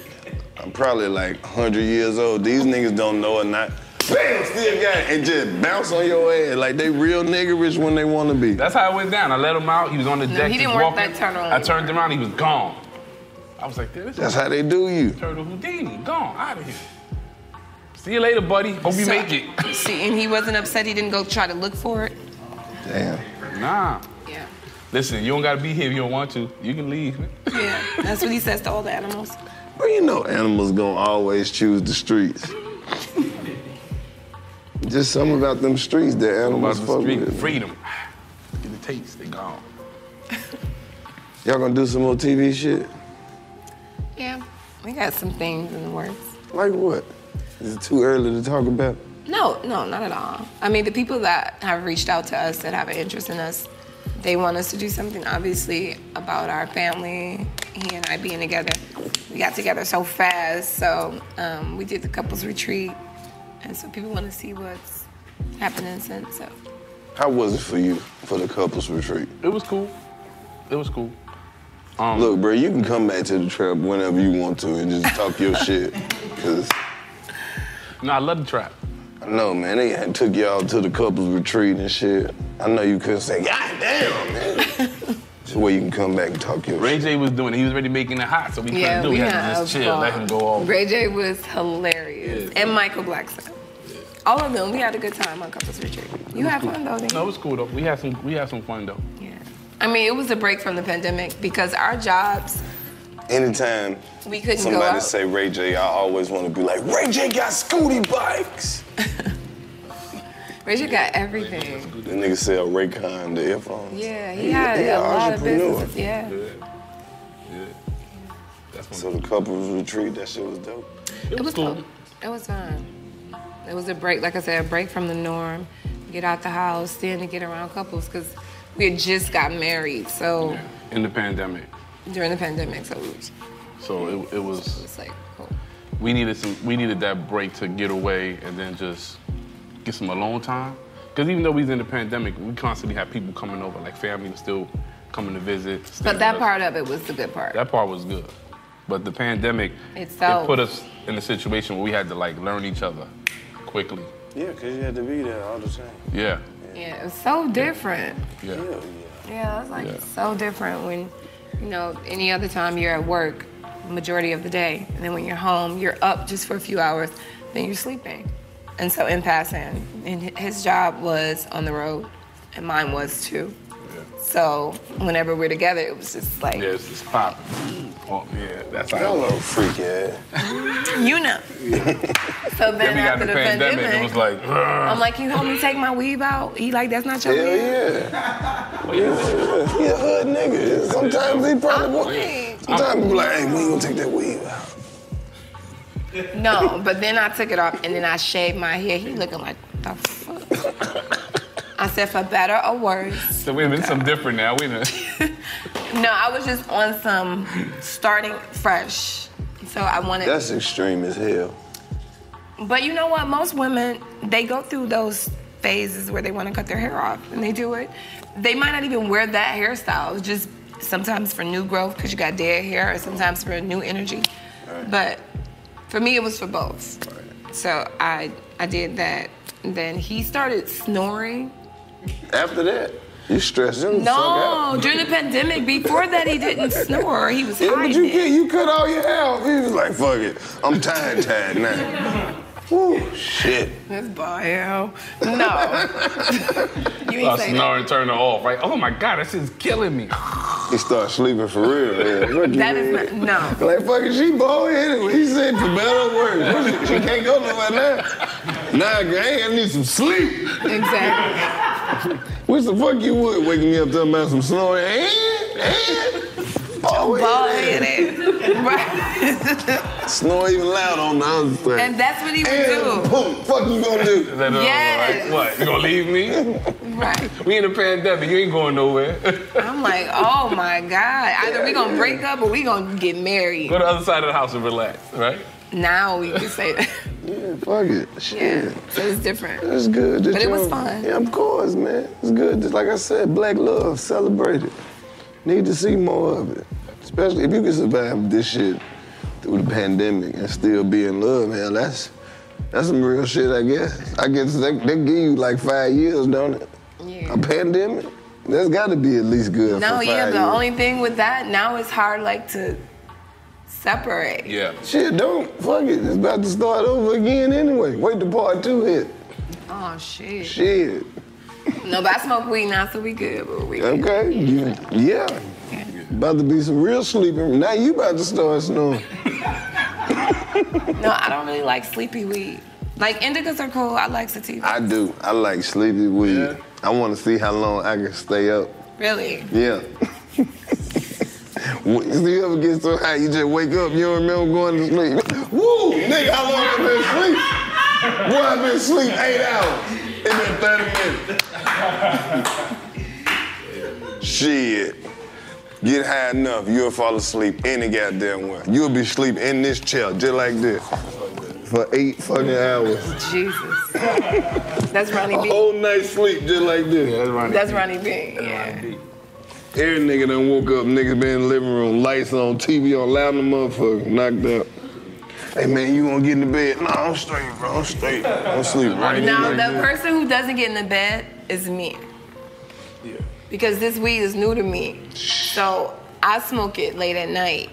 I'm probably like 100 years old. These niggas don't know or not. Bam, still got it. And just bounce on your ass like they real niggerish when they want to be. That's how it went down. I let him out. He was on the deck. he didn't work walking. that turtle I anymore. turned around. He was gone. I was like, this That's how they do you. Turtle Houdini. Gone. Out of here. See you later, buddy. Hope you So- make it. See, and he wasn't upset. He didn't go try to look for it. Damn. Nah. Yeah. Listen, you don't gotta be here if you don't want to. You can leave. Yeah. That's what he says to all the animals. Well, you know animals gonna always choose the streets. Just something about them streets that About animals the fuck street, with. freedom. Get the taste. They gone. Y'all gonna do some more TV shit? Yeah. We got some things in the works. Like what? Is it too early to talk about? No, no, not at all. I mean, the people that have reached out to us that have an interest in us, they want us to do something obviously about our family, he and I being together. We got together so fast, so um, we did the couples retreat, and so people want to see what's happening since. So How was it for you for the couples retreat? It was cool. It was cool. Um, Look, bro, you can come back to the trap whenever you want to and just talk your shit. Cause No, I love the trap. I know, man, they had took y'all to the couples retreat and shit. I know you couldn't say, God damn, man. So where you can come back and talk your Ray shit. J was doing it. He was already making it hot, so we Yeah, couldn't do. it. we We had had to just a chill, let him go off. Ray J was hilarious, and Michael Blackson. All of them. We had a good time on Couples Retreat. You had fun though, didn't No, it was cool though. We had some. We had some fun though. Yeah. I mean, it was a break from the pandemic because our jobs, Anytime we couldn't go somebody out. say Ray J, I always want to be like, Ray J got scooty bikes. Ray J got everything. The nigga sell Raycon, the earphones. Yeah, he He- had he a a lot of business. businesses. Yeah. That's So the couples retreat, that shit was dope. It was cool. cool. It was fun. It was a break, like I said, a break from the norm. Get out the house, then to get around couples because we had just got married. So in the pandemic. during the pandemic, so it was, So it, it it was. was like cool. We needed some. We needed that break to get away and then just get some alone time. Because even though we was in the pandemic, we constantly had people coming over, like family was still coming to visit. But that part of it was the good part. That part was good. But the pandemic, Itself. it put us in a situation where we had to like learn each other quickly. Yeah, because you had to be there all the time. Yeah, Yeah, it was so different. yeah. Yeah, Yeah, it's like Yeah. so different when, you know, any other time you're at work, majority of the day, and then when you're home, you're up just for a few hours, then you're sleeping. And so in passing, and his job was on the road, and mine was too. So whenever we're together, it was just like, Yeah, it's just popping. Oh, yeah, that's how Y'all it little was. freak ass. you know. so then Then we got after the the pandemic, pandemic, it was like, "Ugh." I'm like, you help me take my weave out? He like, that's not your Hell weave. yeah. yeah. He a hood nigga. Sometimes he probably I'm won't. like, Sometimes he like, hey, we ain't gonna take that weave out. No, but then I took it off and then I shaved my hair. He looking like, the fuck? I said, for better or worse. so wait a minute, it's something different now. Wait a minute. No, I was just on some starting fresh. So I wanted, That's extreme as hell. but you know what? Most women, they go through those phases where they want to cut their hair off and they do it. They might not even wear that hairstyle. It's just sometimes for new growth because you got dead hair or sometimes for new energy. But for me, it was for both. So I, I did that. And then he started snoring. After that, you stressed him No, during the pandemic, before that, he didn't snore. He was Yeah, but you, get, you cut all your hair off. He was like, fuck it. I'm tired, tired now. Woo, shit. That's boy, hell. No. you ain't say that. snoring, turn it off, right? Oh my God, this is killing me. He started sleeping for real. Yeah. Look, That not, no. Like fucking she bald headed. He said for better or worse. She, she can't go nowhere now. Nah, gang, I need some sleep. Exactly. Which the fuck you would waking me up talking about some snoring and and Oh, bald Bald headed. headed. Right. Snore even loud on the other thing. And that's what he would And do. boom, fuck you gonna do? Is that, Yes. like, what? You gonna leave me? Right. We in a pandemic. You ain't going nowhere. I'm like, oh my God. Either we gonna break up or we gonna get married. Go to the other side of the house and relax, right? Now we can say that. Yeah, fuck it. Shit. Yeah. So it's different. That's good. that But it was y'all- fun. Yeah, of course, man. It's good. Just like I said, black love, celebrate it. Need to see more of it. Especially if you can survive this shit through the pandemic and still be in love, man. That's that's some real shit, I guess. I guess they, they give you like five years, don't it? Yeah. A pandemic? That's got to be at least good. No, for yeah, the years. only thing with that, now it's hard like to separate. Yeah. Shit, don't fuck it. It's about to start over again anyway. Wait till part two hit. Oh shit. Shit. No, but I smoke weed now, so we good, but we good. Okay. Yeah. About to be some real sleeping. Now you about to start snoring. No, I don't really like sleepy weed. Like indicas are cool. I like sativa. I do. I like sleepy weed. Yeah. I want to see how long I can stay up. Really? Yeah. When you ever get so high, you just wake up, you don't remember going to sleep. Woo! Nigga, how long I been asleep? Boy, I been asleep eight hours. It been 30 minutes. Shit. Get high enough, you'll fall asleep any goddamn way. You'll be asleep in this chair, just like this, for eight fucking hours. Jesus. That's Ronnie A B. whole night sleep just like this. That's right. That's Ronnie B. Yeah. Every nigga done woke up, niggas been in the living room, lights on, TV on, loud in the motherfucker, knocked out. Hey man, you wanna get in the bed? No, I'm straight, bro. I'm straight. I'm sleep right here. Now like the person who doesn't get in the bed is me. Yeah. Because this weed is new to me. So I smoke it late at night.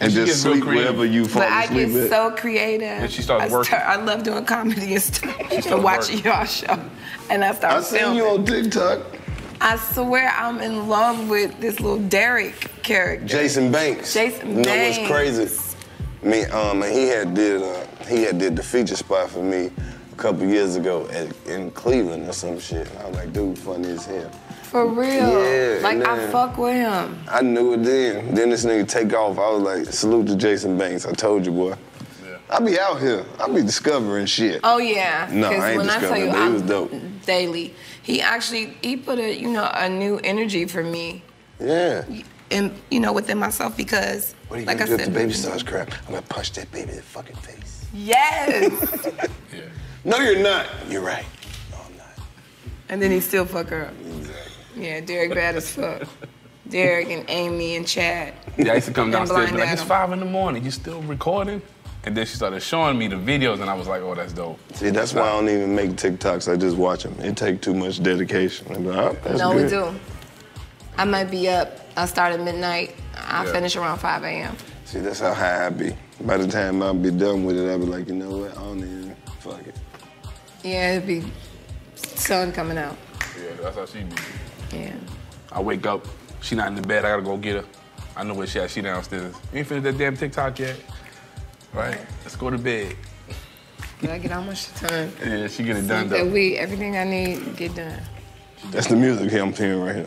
And She just sleep creative. wherever you fall But I get at. so creative. And she started I working. I love doing comedy and stuff. and watching working. y'all show. And I start I seen you on TikTok. I swear I'm in love with this little Derek character. Jason Banks. Jason You know what's Banks. crazy? Me, um, and he had did uh, he had did the feature spot for me a couple years ago at, in Cleveland or some shit. And I was like, dude, funny as hell. For real. Yeah, like I fuck with him. I knew it then. Then this nigga take off. I was like, salute to Jason Banks. I told you, boy. I be out here. I be discovering shit. Oh yeah. No, I ain't when I tell you that. He was dope. daily. He actually he put a you know a new energy for me. Yeah. And you know within myself because What are you like gonna do if the baby starts crying? I'm gonna punch that baby in the fucking face. Yes. No, you're not. You're right. No, I'm not. and then he still fuck her up. Yeah, Derek bad as fuck. Derek and Amy and Chad. Yeah, I used to come downstairs and be Blind like, it's five in the morning. You still recording? And then she started showing me the videos, and I was like, oh, that's dope. See, that's why I don't even make TikToks. I just watch them. It take too much dedication. I'm like, oh, that's no, good. we do. I might be up. I start at midnight. I Yeah. finish around 5 a.m. See, that's how high I be. By the time I'll be done with it, I'll be like, you know what? I don't even fuck it. Yeah, it'd be sun coming out. Yeah, that's how she be. Yeah. I wake up, she not in the bed, I gotta go get her. I know where she at, she downstairs. You ain't finished that damn TikTok yet? Right, let's go to bed. Did I get how much time? Yeah, she get it done That though. we, everything I need, get done. That's the music here I'm hearing right here.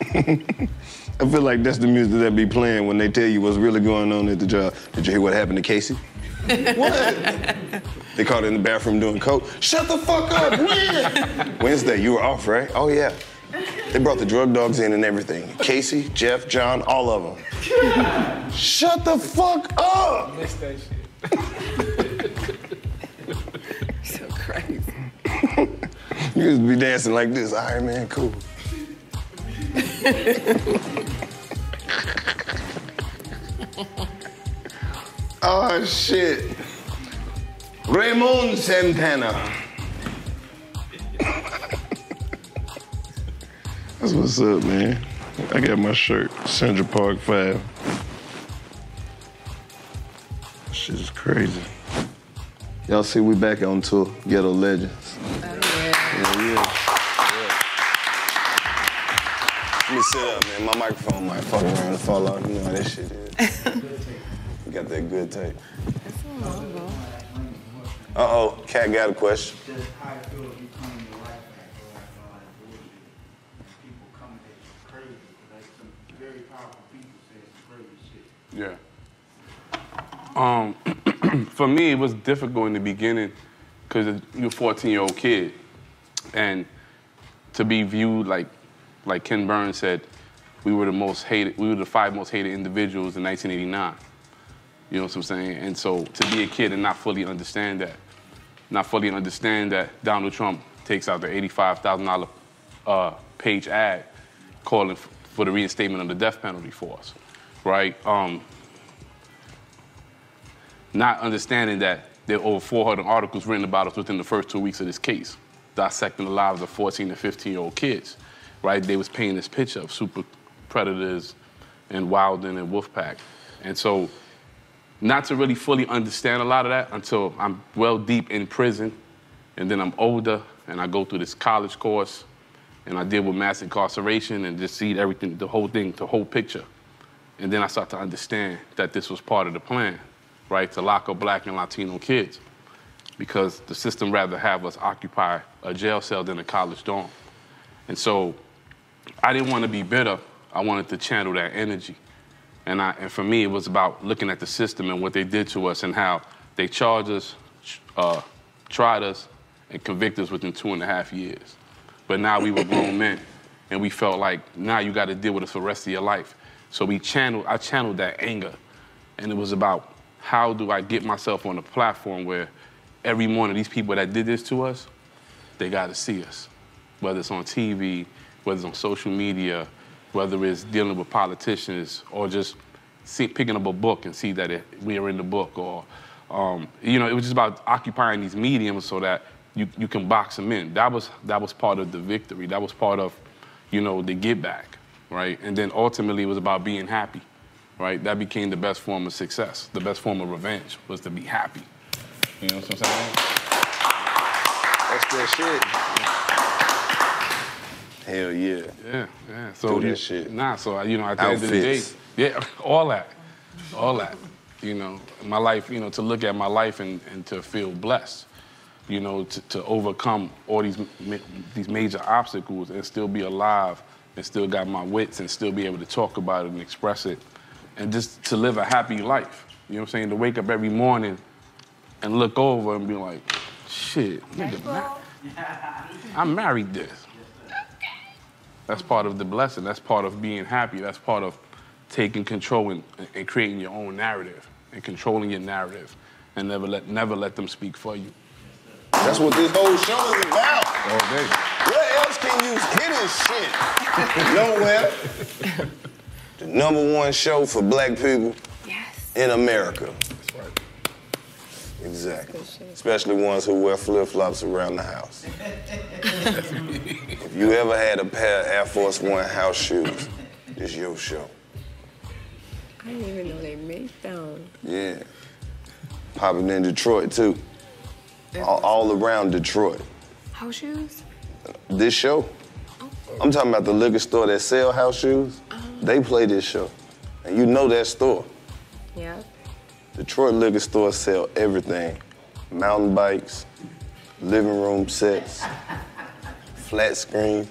I feel like that's the music that be playing when they tell you what's really going on at the job. Did you hear what happened to Casey? what? They caught her in the bathroom doing coke. Shut the fuck up. When? Wednesday, you were off, right? Oh yeah. They brought the drug dogs in and everything. Casey, Jeff, John, all of them. Shut the fuck up. So crazy. You used to be dancing like this. All right, man, cool. oh, shit. Raymond Santana. That's what's up, man. I got my shirt, Central Park 5. Shit is crazy. Y'all see, we back on tour, Ghetto Legends. Oh, yeah. Yeah, yeah. Let me sit up, man. My microphone might fuck around and fall out. You know how that shit is. we got that good tape. Uh oh, Cat got a question. just how I feel becoming the life actor, like, like, people coming at you crazy, like some very powerful people saying some crazy shit. Um, for me, it was difficult in the beginning because you're a 14 year old kid, and to be viewed like, like Ken Burns said, we were the most hated, we were the five most hated individuals in 1989. You know what I'm saying? And so to be a kid and not fully understand that, not fully understand that Donald Trump takes out the $85,000 uh, page ad calling for the reinstatement of the death penalty for us, right? Um, not understanding that there are over 400 articles written about us within the first two weeks of this case, dissecting the lives of 14 and 15 year old kids, right? They was painting this picture of super predators and wilding and Wolfpack. And so, not to really fully understand a lot of that until I'm well deep in prison, and then I'm older and I go through this college course and I deal with mass incarceration and just see everything, the whole thing, the whole picture. And then I start to understand that this was part of the plan, right? To lock up black and Latino kids. Because the system rather have us occupy a jail cell than a college dorm. And so I didn't want to be bitter. I wanted to channel that energy. And, I, and for me, it was about looking at the system and what they did to us and how they charged us, uh, tried us, and convicted us within two and a half years. But now we were grown men, and we felt like now you got to deal with us for the rest of your life. So we channeled, I channeled that anger, and it was about how do I get myself on a platform where every morning these people that did this to us, they got to see us, whether it's on TV, whether it's on social media, whether it's dealing with politicians, or just see, picking up a book and see that it, we are in the book, or um, you know, it was just about occupying these mediums so that you, you can box them in. That was that was part of the victory. That was part of, you know, the get back, right? And then ultimately it was about being happy, right? That became the best form of success. The best form of revenge was to be happy. You know what I'm saying? That's that shit. Hell yeah. Yeah, yeah. So Do that shit. Nah, so you know, at the end of the day, yeah, all that, all that. You know, my life. You know, to look at my life and, and to feel blessed. You know, to, to overcome all these ma- these major obstacles and still be alive and still got my wits and still be able to talk about it and express it, and just to live a happy life. You know what I'm saying? To wake up every morning and look over and be like, shit, nigga, ma- I married this. That's part of the blessing. That's part of being happy. That's part of taking control and, and creating your own narrative and controlling your narrative and never let never let them speak for you. That's what this whole show is about. All day. Where else can you hear this shit? Nowhere. The number one show for black people in America. That's right. Exactly. Especially ones who wear flip flops around the house. if you ever had a pair of Air Force One house shoes, it's your show. I didn't even know they made them. Yeah. Popping in Detroit too. All, all around Detroit. House shoes? This show. Oh. I'm talking about the liquor store that sell house shoes. Oh. They play this show. And you know that store. Yeah. Detroit liquor stores sell everything. Mountain bikes, living room sets, flat screen.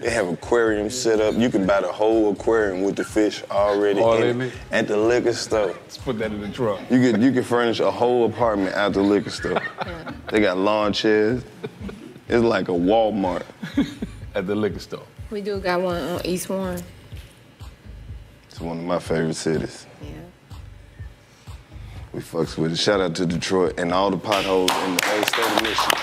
They have aquarium set up. You can buy the whole aquarium with the fish already All in in it it? at the liquor store. Let's put that in the truck. You could you can furnish a whole apartment at the liquor store. They got lawn chairs. It's like a Walmart. At the liquor store. We do got one on East Warren. It's one of my favorite cities. Yeah. We fucks with it. Shout out to Detroit and all the potholes in the whole state of Michigan.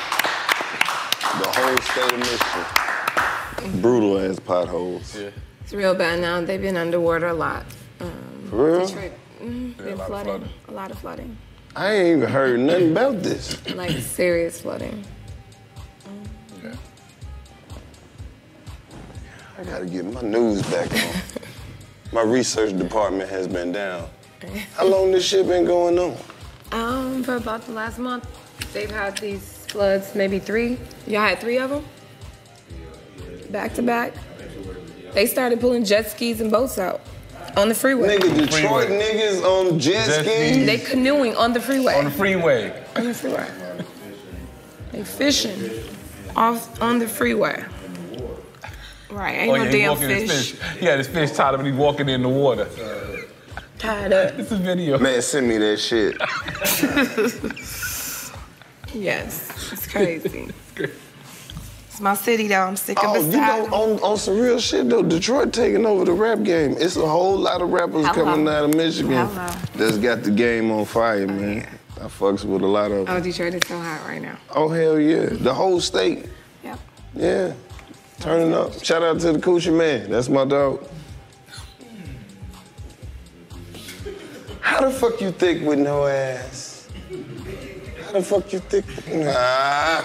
The whole state of Michigan. Brutal ass potholes. Yeah. It's real bad now. They've been underwater a lot. Um, For real? Detroit, mm, been a lot of flooding. flooding. A lot of flooding. I ain't even heard nothing about this. Like serious flooding. Yeah. I gotta get my news back on. My research department has been down. How long this shit been going on? Um, for about the last month, they've had these floods, maybe three. Y'all had three of them? Back to back? They started pulling jet skis and boats out on the freeway. Nigga, Detroit Freeway. niggas on jet Jet skis. skis. They canoeing on the freeway. On the freeway. on the freeway. They fishing off on the freeway. Right, ain't Oh no yeah, he damn fish. fish. He had his fish tied up and he's walking in the water. Tied up. It's a video. Man, send me that shit. Yes, it's crazy. it's my city though. I'm sick of it. Oh, it. you know, on, on some real shit though, Detroit taking over the rap game. It's a whole lot of rappers Hello. coming out of Michigan Hello. that's got the game on fire, oh, man. I fucks with a lot of. Oh, Detroit is so hot right now. Oh hell yeah, the whole state. Yep. Yeah, turning up. Shout out to the Coochie Man. That's my dog. How the fuck you thick with no ass? How the fuck you thick? Nah.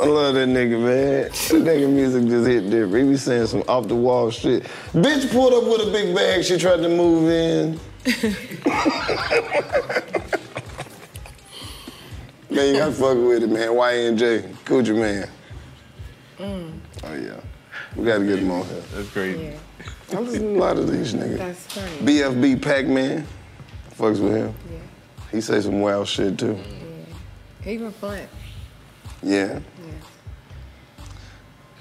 I love that nigga, man. That nigga music just hit different. He be saying some off the wall shit. Bitch pulled up with a big bag. She tried to move in. man, you gotta fuck with it, man. YNJ, Coochie Man. Mm. Oh yeah, we gotta get him on here. That's crazy. Yeah, I listen to a lot of these niggas. that's funny. BFB Packman, fucks with him. Yeah. He say some wild shit too. Even fun. Yeah.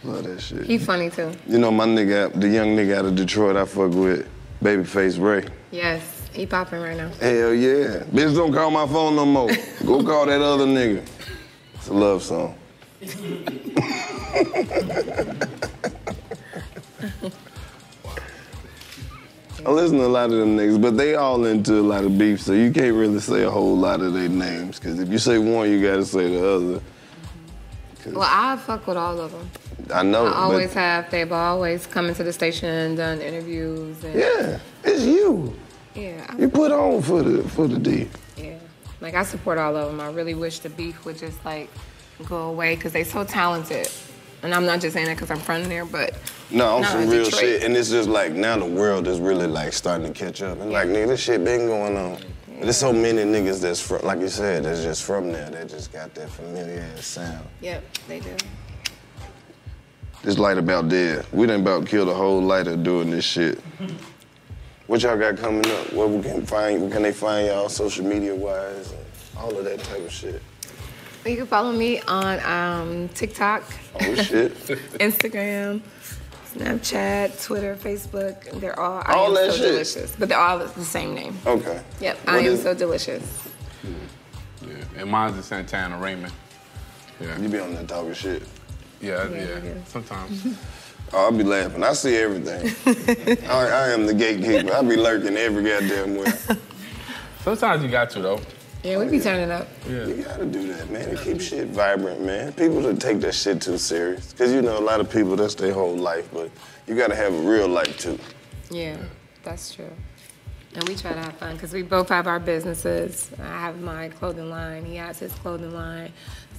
Love that shit. He funny too. You know my nigga, the young nigga out of Detroit, I fuck with, Babyface Ray. Yes, he popping right now. Hell yeah. Bitch, don't call my phone no more. Go call that other nigga. It's a love song. I listen to a lot of them niggas, but they all into a lot of beef, so you can't really say a whole lot of their names. Cause if you say one, you gotta say the other. Well, I fuck with all of them. I know. I always have. They've always come into the station and done interviews. And, Yeah, it's you. Yeah. I- You put on for the for the D. Yeah. Like I support all of them. I really wish the beef would just like go away because they so talented. And I'm not just saying that because I'm from there, but No, on Nah, some real Detroit. shit. And it's just like now the world is really like starting to catch up. And like, nigga, this shit been going on. There's so many niggas that's from, like you said, that's just from there. That just got that familiar ass sound. yep, they do. This light about dead. We done about killed a whole lighter doing this shit. What y'all got coming up? Where we can find? Where can they find y'all social media wise? And all of that type of shit. You can follow me on um, TikTok, Oh shit. Instagram, Snapchat, Twitter, Facebook. They're all I All am that so shit? Deelishis, but they're all the same name. Okay. Yep, What I am so Deelishis. Yeah. And mine's is Santana Raymond. Yeah. You be on that talking shit. Yeah, Yeah, yeah. yeah. Sometimes. Oh, I'll be laughing. I see everything. I, I am the gatekeeper. I'll be lurking every goddamn way. Sometimes you got to though. Yeah, we be turning up. Yeah. You gotta do that, man. To keep shit vibrant, man. People that take that shit too serious. Cause you know, a lot of people, that's their whole life, but you gotta have a real life too. Yeah, that's true. And we try to have fun because we both have our businesses. I have my clothing line, he has his clothing line.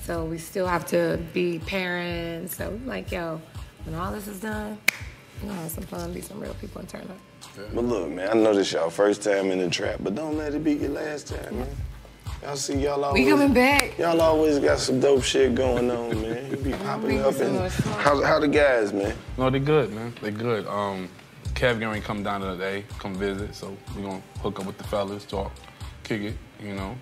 So we still have to be parents. So we're like, yo, when all this is done, we're gonna have some fun, be some real people and turn up. But look, man, I know this y'all first time in the trap, but don't let it be your last time, man. Y'all see y'all always. We coming back. Y'all always got some dope shit going on, man. You be popping up some and how, how the guys, man? No, they good, man. They good. Um, Kev going to come down today, come visit. So we gonna hook up with the fellas, talk, kick it, you know.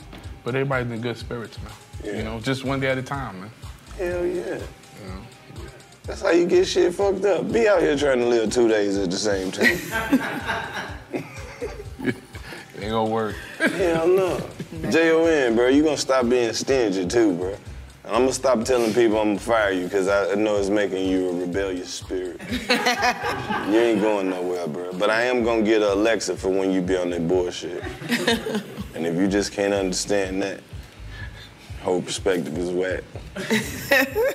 But everybody's in good spirits, man. Yeah. You know, just one day at a time, man. Hell yeah. You know. That's how you get shit fucked up. Be out here trying to live two days at the same time. It ain't gonna work. Hell no. J-O-N, bro, you gonna stop being stingy too, bro. And I'm gonna stop telling people I'm gonna fire you because I I know it's making you a rebellious spirit. you ain't going nowhere, bro. But I am gonna get a Alexa for when you be on that bullshit. and if you just can't understand that, whole perspective is whack.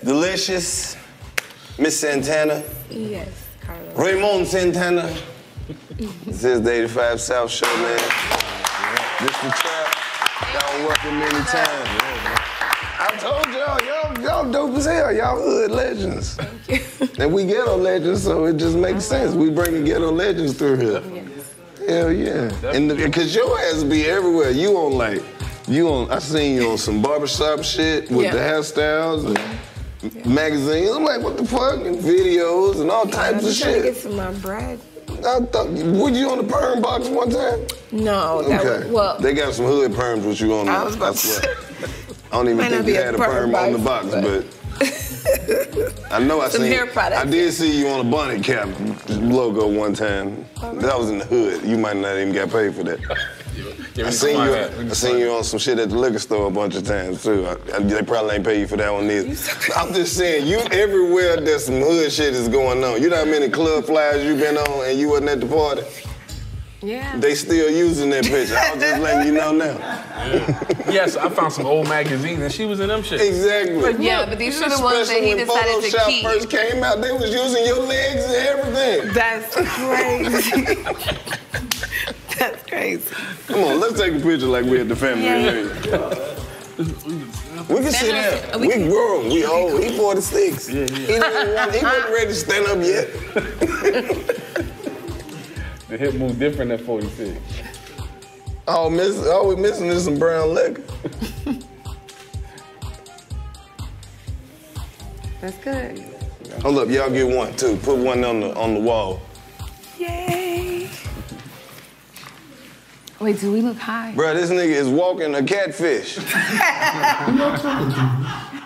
Deelishis, Miss Santana, Yes, Karlous. Raymond Santana. This is the 85 South Show, man. This the trap. Y'all welcome anytime. I told y'all, y'all, y'all dope as hell. Y'all hood legends. Thank you. and we ghetto legends, so it just makes uh-huh. sense. We bringing ghetto legends through here. Hell yeah. And because your ass be everywhere. You on like, you on, I seen you on some barbershop shit with Yeah. the hairstyles and magazines. I'm like, what the fuck? And videos and all I'm types of shit. trying to get some of my bread. I thought, were you on the perm box one time? No, Okay. was, well, they got some hood perms with you on I there. was about to swear. I don't even Might think you had a perm perm on the box, box, but- but I know I Some seen. hair products, I did see you on a bonnet cap logo one time. That was in the hood. You might not even got paid for that. I seen you. I seen you on some shit at the liquor store a bunch of times too. I, I- they probably ain't pay you for that one either. I'm just saying, you everywhere there's some hood shit is going on. You know how many club flyers you been on and you wasn't at the party? yeah. They still using that picture. I was just letting you know now. Yes, I found some old magazines and she was in them shit. Exactly. Yeah, but these are the ones that Especially he when decided to Photoshop keep. first came out, they was using your legs and everything. That's crazy. That's crazy. Come on, let's take a picture like we at the family Yeah. reunion. We can sit Stand down. We We can- grown. We old. He 46. He, didn't want, he wasn't ready to stand up yet. The hip move different than 46. All, miss, all we missing is some brown liquor. That's good. Oh, Hold up, y'all get one too. Put one on the on the wall. Yay. Wait, do we look high? Bro, this nigga is walking a catfish.